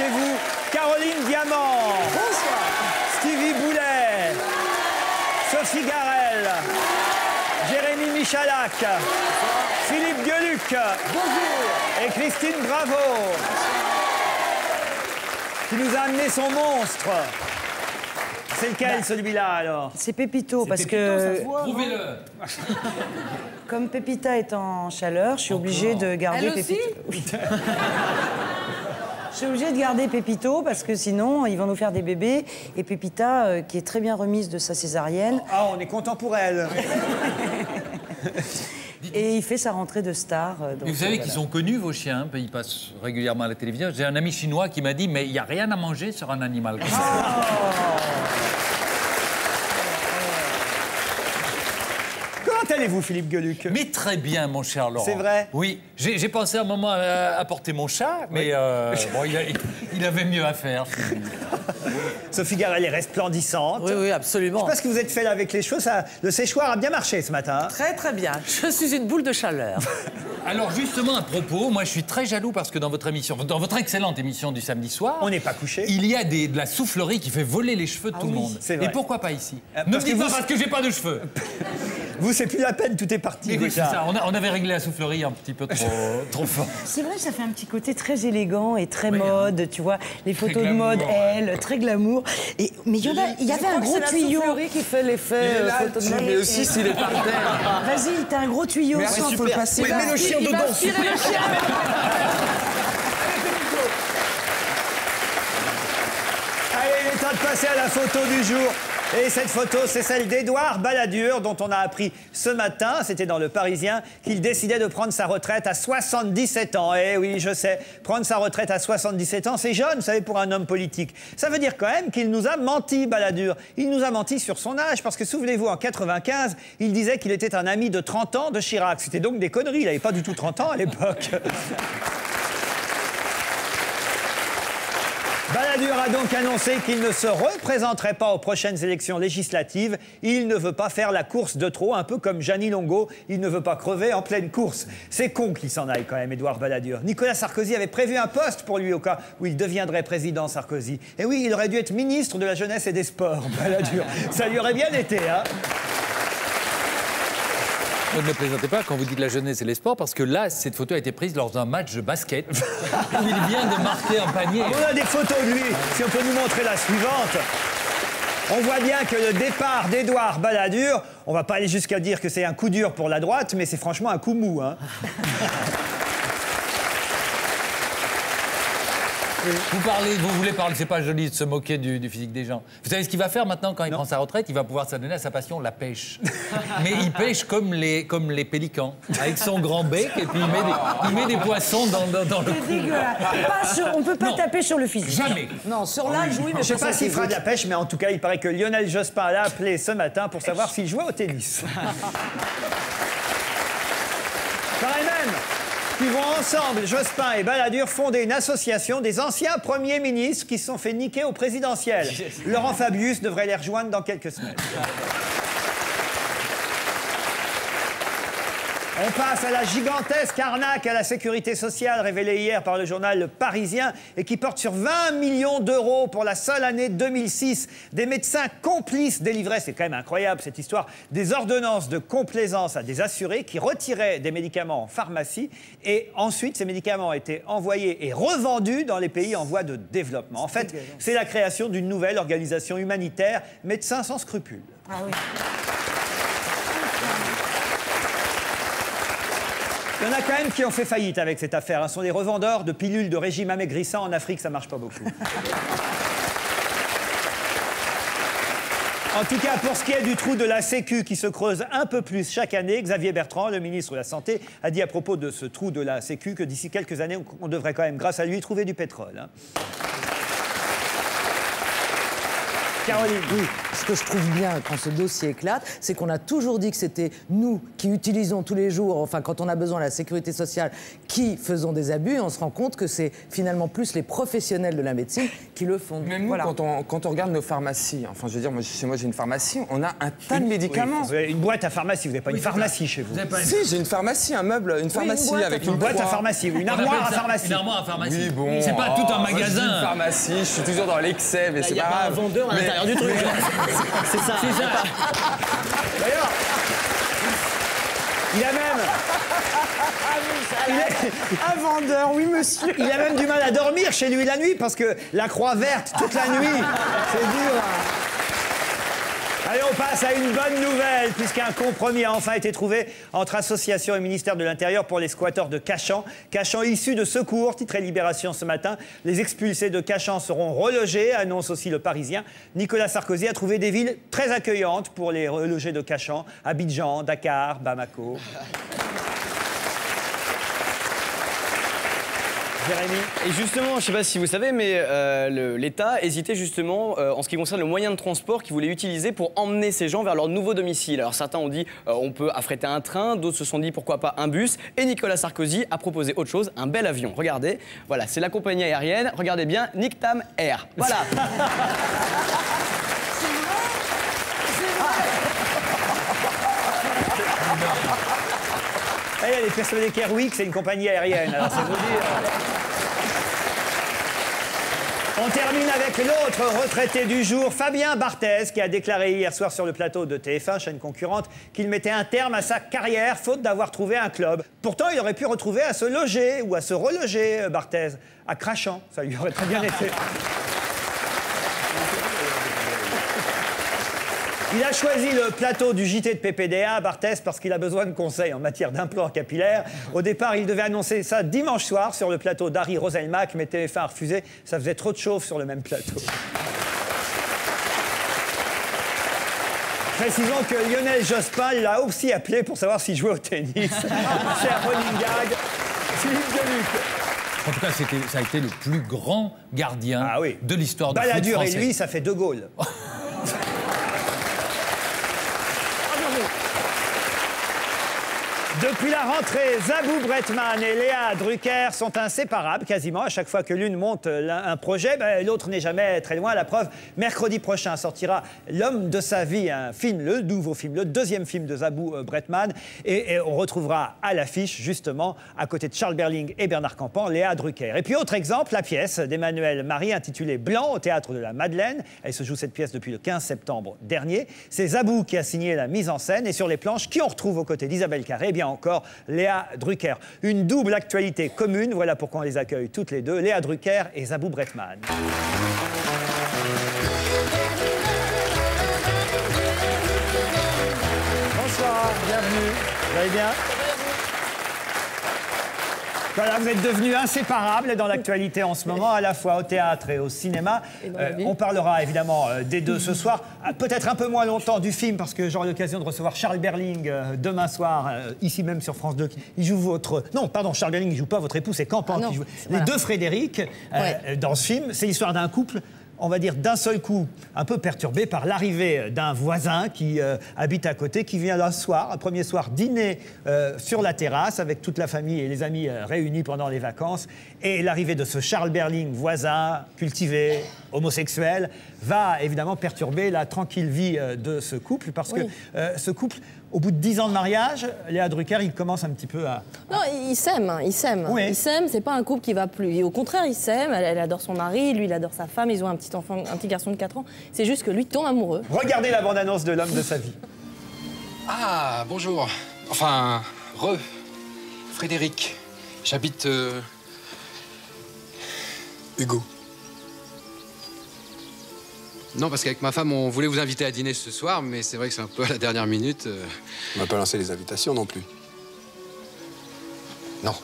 chez vous, Caroline Diamant. Bonsoir. Stevie Boulet. Sophie Garel. Jérémy Michalak. Philippe Gueluc. Bonjour. Et Christine Bravo. Qui nous a amené son monstre. C'est lequel celui-là alors? C'est Pépito, parce que Prouvez-le. comme Pépita est en chaleur, je suis obligée de garder Elle aussi Pépito. Oui. Je suis obligée de garder Pépito parce que sinon ils vont nous faire des bébés. Et Pépita, euh, qui est très bien remise de sa césarienne, Ah, on est content pour elle. et il fait sa rentrée de star. euh, donc, Mais vous savez euh, qu'ils voilà. sont connus, vos chiens, ils passent régulièrement à la télévision. J'ai un ami chinois qui m'a dit, mais il n'y a rien à manger sur un animal comme ça. Comment allez-vous, Philippe Gueluc Mais très bien, mon cher Laurent. C'est vrai Oui. J'ai pensé un moment à, à porter mon chat, mais euh, bon, il, a- il avait mieux à faire. Sophie Garel est resplendissante. Oui, oui, absolument. Je sais pas ce que vous êtes fait là avec les cheveux. Ça, le séchoir a bien marché ce matin. hein. Très, très bien. Je suis une boule de chaleur. Alors justement, à propos, moi je suis très jaloux parce que dans votre émission, dans votre excellente émission du samedi soir, On n'est pas couché. il y a des- de la soufflerie qui fait voler les cheveux de tout le monde. c'est vrai. Et pourquoi pas ici Euh, Ne me parce que dites pas parce que j'ai pas de cheveux. Vous, c'est plus la peine, tout est parti. Mais oui, c'est ça. On, a- on avait réglé la soufflerie un petit peu trop, trop fort. C'est vrai, ça fait un petit côté très élégant et très Oui, mode, tu vois. Les photos de glamour, mode, ouais. elle, très glamour. Et, mais il y, en a, il y avait un gros C'est la tuyau. soufflerie qui fait l'effet euh, photo de mode. mais aussi s'il est par terre. Vas-y, t'as un gros tuyau. Mais attends, faut le passer là. mets le chien dedans. Il le chien. Allez, il est temps de passer à la photo du jour. Et cette photo, c'est celle d'Édouard Balladur, dont on a appris ce matin, c'était dans Le Parisien, qu'il décidait de prendre sa retraite à 77 ans. Eh oui, je sais, prendre sa retraite à 77 ans, c'est jeune, vous savez, pour un homme politique. Ça veut dire quand même qu'il nous a menti, Balladur. Il nous a menti sur son âge, parce que souvenez-vous, en 95, il disait qu'il était un ami de 30 ans de Chirac. C'était donc des conneries, il n'avait pas du tout 30 ans à l'époque. Balladur a donc annoncé qu'il ne se représenterait pas aux prochaines élections législatives. Il ne veut pas faire la course de trop, un peu comme Jeannie Longo. Il ne veut pas crever en pleine course. C'est con qu'il s'en aille quand même, Édouard Balladur. Nicolas Sarkozy avait prévu un poste pour lui au cas où il deviendrait président Sarkozy. Et oui, il aurait dû être ministre de la jeunesse et des sports, Balladur. Ça lui aurait bien été, hein Ne me plaisantez pas quand vous dites la jeunesse et les sports, parce que là, cette photo a été prise lors d'un match de basket où il vient de marquer un panier. On a des photos de lui. Si on peut nous montrer la suivante. On voit bien que le départ d'Édouard Balladur, on va pas aller jusqu'à dire que c'est un coup dur pour la droite, mais c'est franchement un coup mou. Hein. Vous parlez, vous voulez parler, c'est pas joli de se moquer du, du physique des gens. Vous savez ce qu'il va faire maintenant quand il prend sa retraite? Il va pouvoir s'adonner à sa passion, la pêche. Mais il pêche comme les, comme les pélicans, avec son grand bec, et puis il met des, il met des poissons dans, dans, dans le C'est cou. on peut pas Non. taper sur le physique. Jamais. Non, sur l'âge, oui, mais Je sais pas s'il fera de la pêche, mais en tout cas, il paraît que Lionel Jospin l'a appelé ce matin pour savoir s'il jouait au tennis. qu'ils vont ensemble, Jospin et Balladur, fonder une association des anciens premiers ministres qui se sont fait niquer au présidentiel. Laurent Fabius devrait les rejoindre dans quelques semaines. On passe à la gigantesque arnaque à la sécurité sociale révélée hier par le journal Le Parisien et qui porte sur 20 millions d'euros pour la seule année 2006. Des médecins complices délivraient, c'est quand même incroyable cette histoire, des ordonnances de complaisance à des assurés qui retiraient des médicaments en pharmacie et ensuite ces médicaments étaient envoyés et revendus dans les pays en voie de développement. En fait, c'est la création d'une nouvelle organisation humanitaire, Médecins sans scrupules. Ah oui. Il y en a quand même qui ont fait faillite avec cette affaire. hein. Ce sont des revendeurs de pilules de régime amaigrissant en Afrique, ça marche pas beaucoup. En tout cas, pour ce qui est du trou de la Sécu qui se creuse un peu plus chaque année, Xavier Bertrand, le ministre de la Santé, a dit à propos de ce trou de la Sécu que d'ici quelques années, on- devrait quand même, grâce à lui, trouver du pétrole. hein. Caroline. Oui, ce que je trouve bien quand ce dossier éclate, c'est qu'on a toujours dit que c'était nous qui utilisons tous les jours, enfin quand on a besoin de la sécurité sociale, qui faisons des abus. Et on se rend compte que c'est finalement plus les professionnels de la médecine qui le font. Même nous, Voilà. quand, on, quand on regarde nos pharmacies, enfin je veux dire, moi, chez moi j'ai une pharmacie, on a un tas de médicaments. Vous avez une boîte à pharmacie, vous n'avez pas une pharmacie chez vous. Vous avez pas une- Si, j'ai une pharmacie, un meuble, une pharmacie boîte avec Une une boîte à pharmacie, une armoire à pharmacie. Une armoire à pharmacie. Oui, bon. C'est pas oh, tout un dis une magasin. pharmacie, je suis toujours dans l'excès, mais c'est pas pas un vendeur à Mais- l'intérieur du truc. C'est ça. C'est ça. D'ailleurs, il a même. Il est- Un vendeur, oui monsieur. Il a même du mal à dormir chez lui la nuit parce que la croix verte toute la nuit, c'est dur. hein. Allez, on passe à une bonne nouvelle, puisqu'un compromis a enfin été trouvé entre association et ministère de l'Intérieur pour les squatteurs de Cachan. Cachan issus de secours, titré Libération ce matin. Les expulsés de Cachan seront relogés, annonce aussi le Parisien. Nicolas Sarkozy a trouvé des villes très accueillantes pour les relogés de Cachan. Abidjan, Dakar, Bamako. Jérémy Et justement, je ne sais pas si vous savez, mais euh, l'État hésitait justement euh, en ce qui concerne le moyen de transport qu'il voulait utiliser pour emmener ces gens vers leur nouveau domicile. Alors certains ont dit euh, on peut affréter un train, d'autres se sont dit pourquoi pas un bus. Et Nicolas Sarkozy a proposé autre chose, un bel avion. Regardez, voilà, c'est la compagnie aérienne. Regardez bien, Nictam Air. Voilà. Elle est persuadée qu'Airwick, c'est une compagnie aérienne. On termine avec l'autre retraité du jour, Fabien Barthez, qui a déclaré hier soir sur le plateau de TF1, chaîne concurrente, qu'il mettait un terme à sa carrière faute d'avoir trouvé un club. Pourtant, il aurait pu retrouver à se loger ou à se reloger, euh, Barthez, à Crachant. Ça lui aurait très bien été. Il a choisi le plateau du JT de PPDA, Barthès, parce qu'il a besoin de conseils en matière d'implant capillaire. Au départ, il devait annoncer ça dimanche soir sur le plateau d'Harry Roselmack, mais TF1 a refusé. Ça faisait trop de chauffe sur le même plateau. Précisons que Lionel Jospin l'a aussi appelé pour savoir s'il jouait au tennis. Cher running gag, Philippe Deluc. En tout cas, ça a été le plus grand gardien Ah oui. de l'histoire du foot Balladur et lui, ça fait deux Gaulle. Depuis la rentrée, Zabou Bretman et Léa Drucker sont inséparables quasiment. À chaque fois que l'une monte un projet, ben, l'autre n'est jamais très loin. La preuve, mercredi prochain sortira L'homme de sa vie, un film, le nouveau film, le deuxième film de Zabou euh, Bretman. Et, et on retrouvera à l'affiche, justement, à côté de Charles Berling et Bernard Campan, Léa Drucker. Et puis, autre exemple, la pièce d'Emmanuel Marie intitulée Blanc au théâtre de la Madeleine. Elle se joue cette pièce depuis le 15 septembre dernier. C'est Zabou qui a signé la mise en scène. Et sur les planches, qui on retrouve aux côtés d'Isabelle Carré? Eh bien encore Léa Drucker. Une double actualité commune. Voilà pourquoi on les accueille toutes les deux. Léa Drucker et Zabou Bretman. Bonsoir, bienvenue. Vous allez bien? Voilà, vous êtes devenus inséparables dans l'actualité en ce moment, à la fois au théâtre et au cinéma. Euh, on parlera évidemment euh, des deux ce soir. Peut-être un peu moins longtemps du film, parce que j'aurai l'occasion de recevoir Charles Berling euh, demain soir, ici même sur France 2. Il joue votre. Non, pardon, Charles Berling, il joue pas votre époux, c'est Campan Ah qui joue. Les voilà. deux Frédéric, Ouais. dans ce film, c'est l'histoire d'un couple. On va dire d'un seul coup, un peu perturbé par l'arrivée d'un voisin qui euh, habite à côté, qui vient un soir, un premier soir, dîner euh, sur la terrasse avec toute la famille et les amis euh, réunis pendant les vacances. Et l'arrivée de ce Charles Berling, voisin, cultivé, homosexuel, va évidemment perturber la tranquille vie euh, de ce couple, parce que euh, ce couple, au bout de dix ans de mariage, Léa Drucker, il commence un petit peu à... Non, ils s'aiment, hein, ils s'aiment. Oui. Ils s'aiment, c'est pas un couple qui va plus. Et au contraire, ils s'aiment, elle, elle adore son mari, lui, il adore sa femme, ils ont un petit enfant, un petit garçon de 4 ans. C'est juste que lui tombe amoureux. Regardez la bande-annonce de l'homme de sa vie. Ah, bonjour. Enfin, re. Frédéric. J'habite. euh, Hugo. Non, parce qu'avec ma femme, on voulait vous inviter à dîner ce soir, mais c'est vrai que c'est un peu à la dernière minute. euh. On va pas lancer les invitations non plus. Non.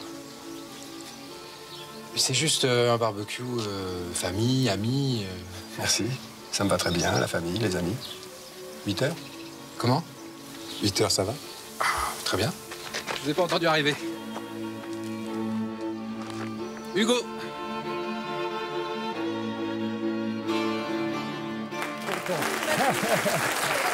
C'est juste euh, un barbecue, euh, famille, amis. euh. Merci. Ça me va très bien, la famille, les amis. 8 heures Comment? 8 heures, ça va? Très bien. Je vous ai pas entendu arriver. Hugo Merci.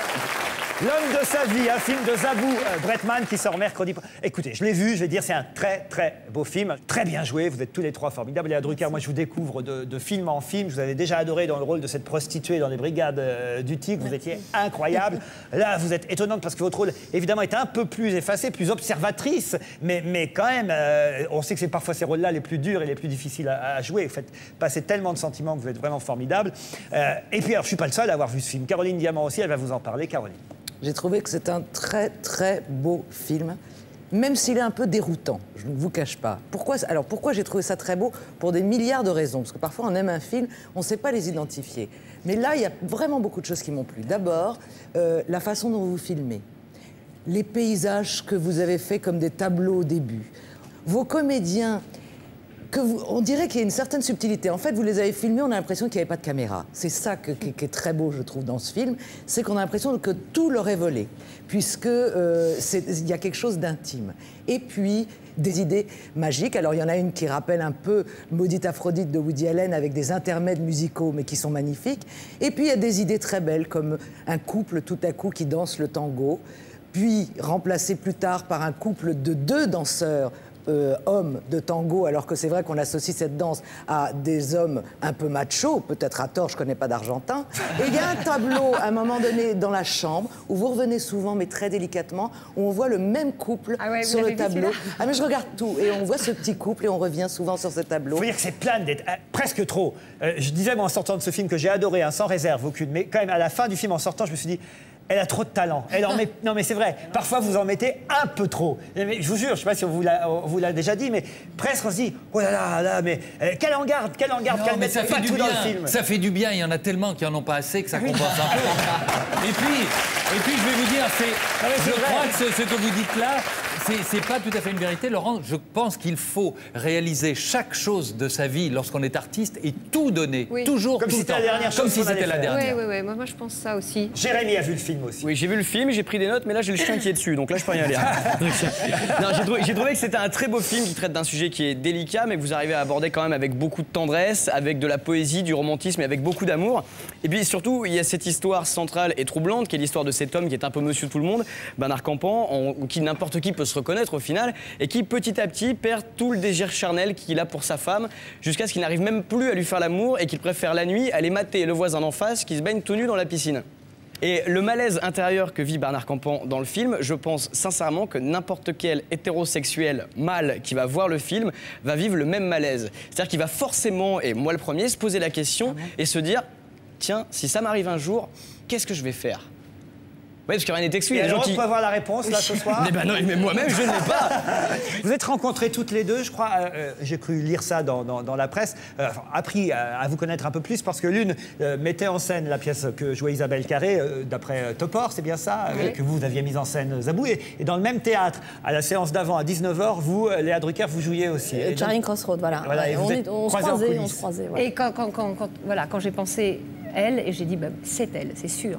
L'homme de sa vie, un film de Zabou euh, Bretman qui sort mercredi. Écoutez, je l'ai vu, je vais dire, c'est un très très beau film. Très bien joué, vous êtes tous les trois formidables. Léa Drucker, moi je vous découvre de, film en film. Je vous avais déjà adoré dans le rôle de cette prostituée dans les brigades euh, du Tigre. Vous étiez incroyable. Là, vous êtes étonnante parce que votre rôle, évidemment, est un peu plus effacé, plus observatrice. Mais, mais quand même, euh, on sait que c'est parfois ces rôles-là les plus durs et les plus difficiles à, à jouer. Vous faites passer tellement de sentiments que vous êtes vraiment formidable. Euh, et puis, alors, je suis pas le seul à avoir vu ce film. Caroline Diamant aussi, elle va vous en parler. Caroline. J'ai trouvé que c'est un très très beau film, même s'il est un peu déroutant, je ne vous cache pas. Pourquoi, alors pourquoi j'ai trouvé ça très beau? Pour des milliards de raisons, parce que parfois on aime un film, on ne sait pas les identifier. Mais là, il y a vraiment beaucoup de choses qui m'ont plu. D'abord, euh, la façon dont vous filmez, les paysages que vous avez faits comme des tableaux au début, vos comédiens on dirait qu'il y a une certaine subtilité. En fait, vous les avez filmés, on a l'impression qu'il n'y avait pas de caméra. C'est ça qui, est très beau, je trouve, dans ce film. C'est qu'on a l'impression que tout leur est volé, puisque euh, il y a quelque chose d'intime. Et puis, des idées magiques. Alors, il y en a une qui rappelle un peu Maudite Aphrodite de Woody Allen avec des intermèdes musicaux, mais qui sont magnifiques. Et puis, il y a des idées très belles, comme un couple tout à coup qui danse le tango, puis remplacé plus tard par un couple de deux danseurs euh, hommes de tango, alors que c'est vrai qu'on associe cette danse à des hommes un peu machos, peut-être à tort, je connais pas d'argentin. Et il y a un tableau, à un moment donné, dans la chambre, où vous revenez souvent, mais très délicatement, où on voit le même couple Ah ouais, sur le tableau. Ah mais je regarde tout, et on voit ce petit couple, et on revient souvent sur ce tableau. Il faut dire que c'est plein d'être euh, presque trop. Euh, je disais, moi, en sortant de ce film que j'ai adoré, hein, sans réserve aucune, mais quand même, à la fin du film, en sortant, je me suis dit. Elle a trop de talent. Elle en met... Non, mais c'est vrai. Parfois, vous en mettez un peu trop. Mais je vous jure, je ne sais pas si on vous l'a déjà dit, mais presque on se dit Oh là là, là, mais euh, qu'elle en garde, qu'elle en garde, Non, qu'elle mais mette ça pas fait du tout bien. dans le film. Ça fait du bien. Il y en a tellement qui en ont pas assez que ça compense un peu. Et puis, et puis, je vais vous dire, c'est, je vrai. crois que ce, ce que vous dites là, c'est, pas tout à fait une vérité, Laurent. Je pense qu'il faut réaliser chaque chose de sa vie lorsqu'on est artiste et tout donner, Oui. toujours, Comme tout si le c'était temps, la dernière comme chose si c'était la dernière. Oui, oui, oui. Moi, moi, je pense ça aussi. Jérémy a vu le film aussi. Oui, j'ai vu le film, j'ai pris des notes, mais là j'ai le chien qui est dessus, donc là je peux rien lire. non, j'ai trouvé, j'ai trouvé que c'était un très beau film qui traite d'un sujet qui est délicat, mais que vous arrivez à aborder quand même avec beaucoup de tendresse, avec de la poésie, du romantisme et avec beaucoup d'amour. Et puis surtout, il y a cette histoire centrale et troublante qui est l'histoire de cet homme qui est un peu monsieur tout le monde, Bernard Campan, en- qui n'importe qui peut se reconnaître au final, et qui petit à petit perd tout le désir charnel qu'il a pour sa femme, jusqu'à ce qu'il n'arrive même plus à lui faire l'amour et qu'il préfère la nuit aller mater le voisin d'en face qui se baigne tout nu dans la piscine. Et le malaise intérieur que vit Bernard Campan dans le film, je pense sincèrement que n'importe quel hétérosexuel mâle qui va voir le film va vivre le même malaise. C'est-à-dire qu'il va forcément, et moi le premier, se poser la question et se dire tiens, si ça m'arrive un jour, qu'est-ce que je vais faire? Oui, parce que rien n'est exclu. Et Il y a des gens alors, on qui. peut avoir la réponse là ce soir Mais ben non, mais moi-même, je ne l'ai pas. Vous êtes rencontrées toutes les deux, je crois, euh, euh, j'ai cru lire ça dans, dans- dans la presse, euh, enfin, appris à, à vous connaître un peu plus parce que l'une euh, mettait en scène la pièce que jouait Isabelle Carré, euh, d'après euh, Topor, c'est bien ça, euh, que vous aviez mise en scène Zabou. Et, et dans le même théâtre, à la séance d'avant, à 19h, vous, Léa Drucker, vous jouiez aussi. Charing Crossroad, voilà. Voilà, et vous on, êtes est- on se croisait, on se croisait. voilà. Et quand, quand, quand, quand- voilà, quand j'ai pensé elle, et j'ai dit, bah, c'est elle, c'est sûr.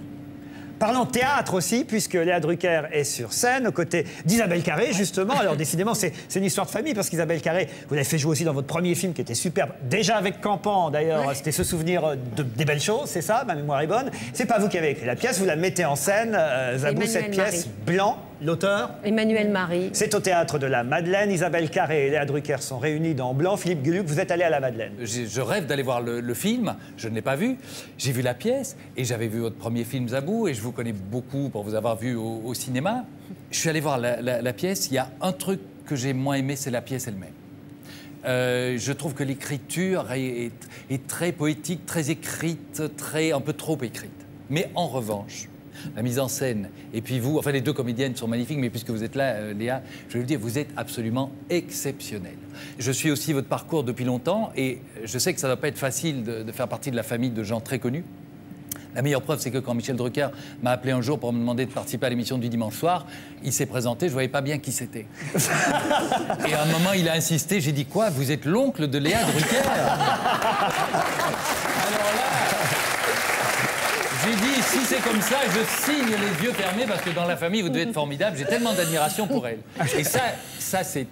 Parlons théâtre aussi, puisque Léa Drucker est sur scène, aux côtés d'Isabelle Carré, justement. Alors, décidément, c'est une histoire de famille, parce qu'Isabelle Carré, vous l'avez fait jouer aussi dans votre premier film, qui était superbe. Déjà avec Campan, d'ailleurs, c'était ce souvenir de- des belles choses, c'est ça, ma mémoire est bonne. C'est pas vous qui avez écrit la pièce, vous la mettez en scène, euh, Zabou, cette pièce, Marie. Blanc, l'auteur. Emmanuel Marie. C'est au théâtre de la Madeleine. Isabelle Carré et Léa Drucker sont réunis dans Blanc. Philippe Gueluc, vous êtes allé à la Madeleine. Je rêve d'aller voir le, le film. Je ne l'ai pas vu. J'ai vu la pièce et j'avais vu votre premier film Zabou et je vous connais beaucoup pour vous avoir vu au, au cinéma. Je suis allé voir la, la- la pièce. Il y a un truc que j'ai moins aimé, c'est la pièce elle-même. Euh, je trouve que l'écriture est, est- est très poétique, très écrite, très un peu trop écrite. Mais en revanche, la mise en scène, et puis vous, enfin les deux comédiennes sont magnifiques, mais puisque vous êtes là, euh, Léa, je vais vous dire, vous êtes absolument exceptionnelle. Je suis aussi votre parcours depuis longtemps, et je sais que ça ne doit pas être facile de, de faire partie de la famille de gens très connus. La meilleure preuve, c'est que quand Michel Drucker m'a appelé un jour pour me demander de participer à l'émission du dimanche soir, il s'est présenté, je ne voyais pas bien qui c'était. Et à un moment, il a insisté, j'ai dit quoi Vous êtes l'oncle de Léa Drucker? Alors là, j'ai dit, si c'est comme ça, je signe les yeux fermés parce que dans la famille, vous devez être formidable. J'ai tellement d'admiration pour elle. Et ça, ça c'est-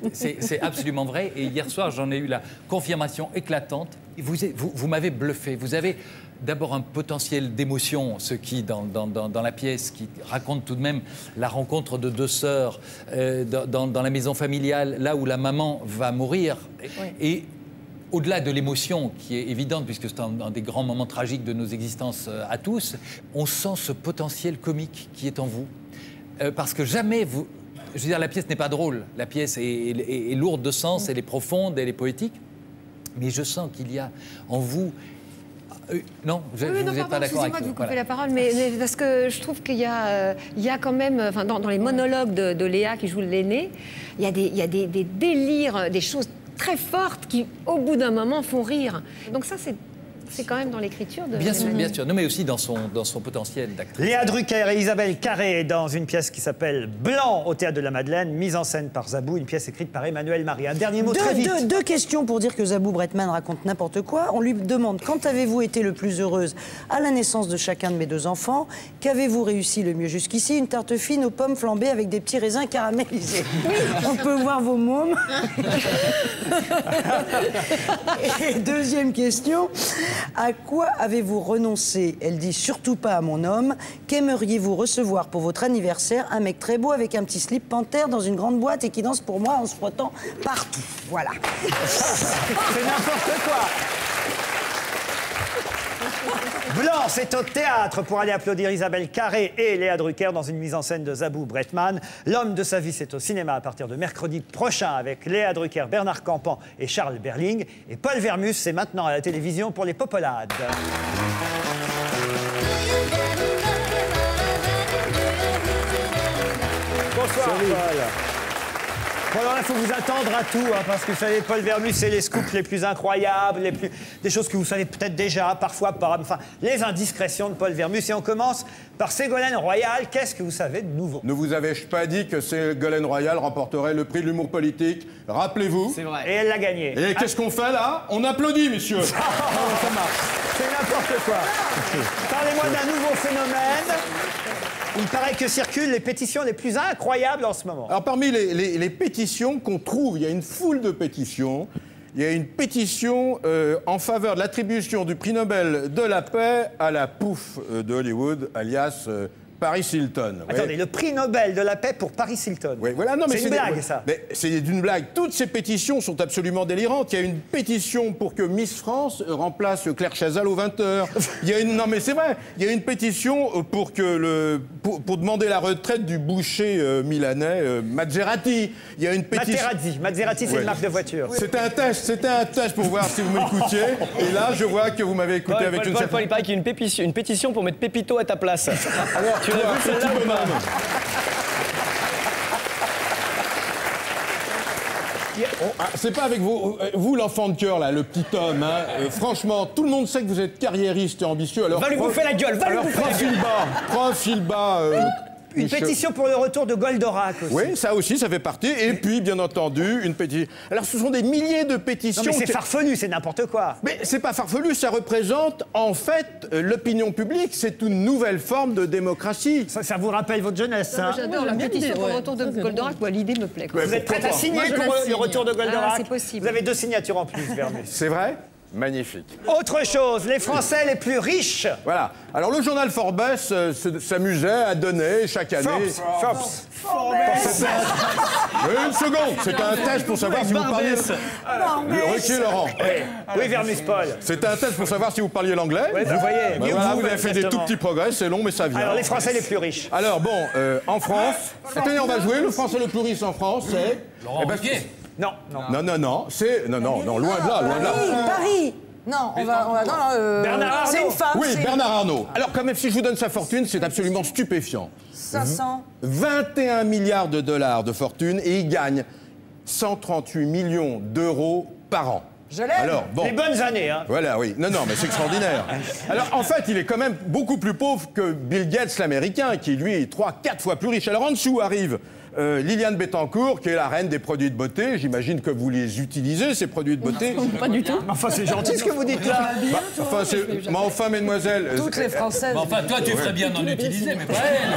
absolument vrai. Et hier soir, j'en ai eu la confirmation éclatante. Vous, vous, vous m'avez bluffé. Vous avez d'abord un potentiel d'émotion, ce qui, dans, dans- dans- dans la pièce, qui raconte tout de même la rencontre de deux sœurs euh, dans, dans- dans la maison familiale, là où la maman va mourir. Et au-delà de l'émotion qui est évidente, puisque c'est un, un des grands moments tragiques de nos existences euh, à tous, on sent ce potentiel comique qui est en vous. Euh, parce que jamais vous. Je veux dire, la pièce n'est pas drôle. La pièce est, est- est lourde de sens, elle est profonde, elle est poétique. Mais je sens qu'il y a en vous. Euh, non, vous Oui, oui, non, n'êtes pas d'accord avec excusez-moi de vous couper Voilà. la parole, mais, mais parce que je trouve qu'il y euh, y a quand même, enfin, dans, dans les monologues de, de Léa qui joue l'aîné, il y a, des, il y a des, des délires, des choses très fortes qui, au bout d'un moment, font rire. C'est quand même dans l'écriture de Bien sûr, bien sûr. Non, mais aussi dans son, dans son potentiel d'actrice. Léa Drucker et Isabelle Carré dans une pièce qui s'appelle Blanc au théâtre de la Madeleine, mise en scène par Zabou, une pièce écrite par Emmanuel Marie. Un dernier mot très Deux, vite. deux- deux questions pour dire que Zabou Bretman raconte n'importe quoi. On lui demande quand avez-vous été le plus heureuse à la naissance de chacun de mes deux enfants? Qu'avez-vous réussi le mieux jusqu'ici? Une tarte fine aux pommes flambées avec des petits raisins caramélisés. On peut voir vos mômes. Et deuxième question à quoi avez-vous renoncé? Elle dit surtout pas à mon homme. Qu'aimeriez-vous recevoir pour votre anniversaire? Un mec très beau avec un petit slip panthère dans une grande boîte et qui danse pour moi en se frottant partout. Voilà. C'est n'importe quoi. Blanc, c'est au théâtre pour aller applaudir Isabelle Carré et Léa Drucker dans une mise en scène de Zabou Bretman. L'homme de sa vie, c'est au cinéma à partir de mercredi prochain avec Léa Drucker, Bernard Campan et Charles Berling. Et Paul Vermus, c'est maintenant à la télévision pour les Popolades. Bonsoir Paul. Bon, alors là, il faut vous attendre à tout, hein, parce que vous savez, Paul Vermus, c'est les scoops les plus incroyables, les plus... des choses que vous savez peut-être déjà, parfois pas. Enfin, les indiscrétions de Paul Vermus. Et on commence par Ségolène Royal. Qu'est-ce que vous savez de nouveau? Ne vous avais-je pas dit que Ségolène Royal remporterait le prix de l'humour politique? Rappelez-vous. C'est vrai. Et elle l'a gagné. Et qu'est-ce qu'on fait là? On applaudit, messieurs. Ah, ça marche. C'est n'importe quoi. Parlez-moi d'un nouveau phénomène. Il paraît que circulent les pétitions les plus incroyables en ce moment. Alors parmi les, pétitions qu'on trouve, il y a une foule de pétitions. Il y a une pétition euh, en faveur de l'attribution du prix Nobel de la paix à la pouffe euh, de Hollywood, alias euh, Paris Hilton. Attendez, le prix Nobel de la paix pour Paris Hilton. Oui, voilà, non, mais c'est une des- blague, ça. Mais c'est d'une blague. Toutes ces pétitions sont absolument délirantes. Il y a une pétition pour que Miss France remplace Claire Chazal aux 20h. Il y a une, non, mais c'est vrai. Il y a une pétition pour que le, pour, pour demander la retraite du boucher euh, milanais euh, Maserati. Il y a une pétition. Maserati. Maserati, c'est Ouais. une marque de voiture. C'était un test, c'était un test pour voir si vous m'écoutiez. Et là, je vois que vous m'avez écouté Paul, avec Paul, une Paul, certaine. Paul, il paraît qu'il y a une pétition, une pétition pour mettre Pépito à ta place. Alors, tu l'as toi, vu petit celle-là ou pas bonhomme. Oh, ah, c'est pas avec vous, euh, vous l'enfant de cœur là, le petit homme. hein. Euh, franchement, tout le monde sait que vous êtes carriériste et ambitieux. Alors Va lui bouffer la gueule, va lui bouffer la profil bas, profil bas. euh, Une pétition pour le retour de Goldorak aussi. Oui, ça aussi, ça fait partie. Et puis, bien entendu, une pétition. Alors, ce sont des milliers de Non, pétitions. mais c'est qui- farfelu, c'est n'importe quoi. Mais c'est pas farfelu, ça représente en fait euh, l'opinion publique. C'est une nouvelle forme de démocratie. Ça, ça vous rappelle votre jeunesse, hein J'adore la pétition pour le retour de Goldorak. Moi, l'idée me plaît. quoi. Vous êtes prête à signer Moi, pour le signe. retour de Goldorak Ah, c'est possible. Vous avez deux signatures en plus, Vermus. C'est vrai? Magnifique. Autre chose, les Français les plus riches. Voilà. Alors le journal Forbes euh, s'amusait à donner chaque année. Forbes. Forbes. Une seconde. C'était un test pour savoir si vous parliez. Le Ruquier Laurent. Oui, Vermus Paul. C'était un test pour savoir si vous parliez l'anglais. Vous voyez, Bah vous, vous avez fait des tout petits progrès. C'est long, mais ça vient. Alors, les Français les plus riches. Alors bon, euh, en France, attendez, on va jouer. Le Français le plus riche en France, c'est. Laurent Eh ben. Non, non. Non, non, non. C'est non, non, non, loin de là, loin de là. Paris, Paris. Non, on va, on va. Non, non, euh, Bernard Arnault. C'est une femme. Oui, c'est Bernard Arnault. Alors quand même, si je vous donne sa fortune, c'est absolument stupéfiant. 500. 21 milliards de dollars de fortune et il gagne 138 millions d'euros par an. Je l'aime. Alors, bon. Les bonnes années, hein. Voilà, oui. Non, non, mais c'est extraordinaire. Alors, en fait, il est quand même beaucoup plus pauvre que Bill Gates, l'américain, qui, lui, est 3, 4 fois plus riche. Alors, en dessous arrive euh, Liliane Bettencourt, qui est la reine des produits de beauté. J'imagine que vous les utilisez, ces produits de beauté. Pas du tout. Enfin, c'est gentil ce que vous dites là. Bah, enfin, c'est- mais enfin, mesdemoiselles. Toutes les Françaises. Mais enfin, toi, tu ferais bien d'en utiliser, mais pas elle.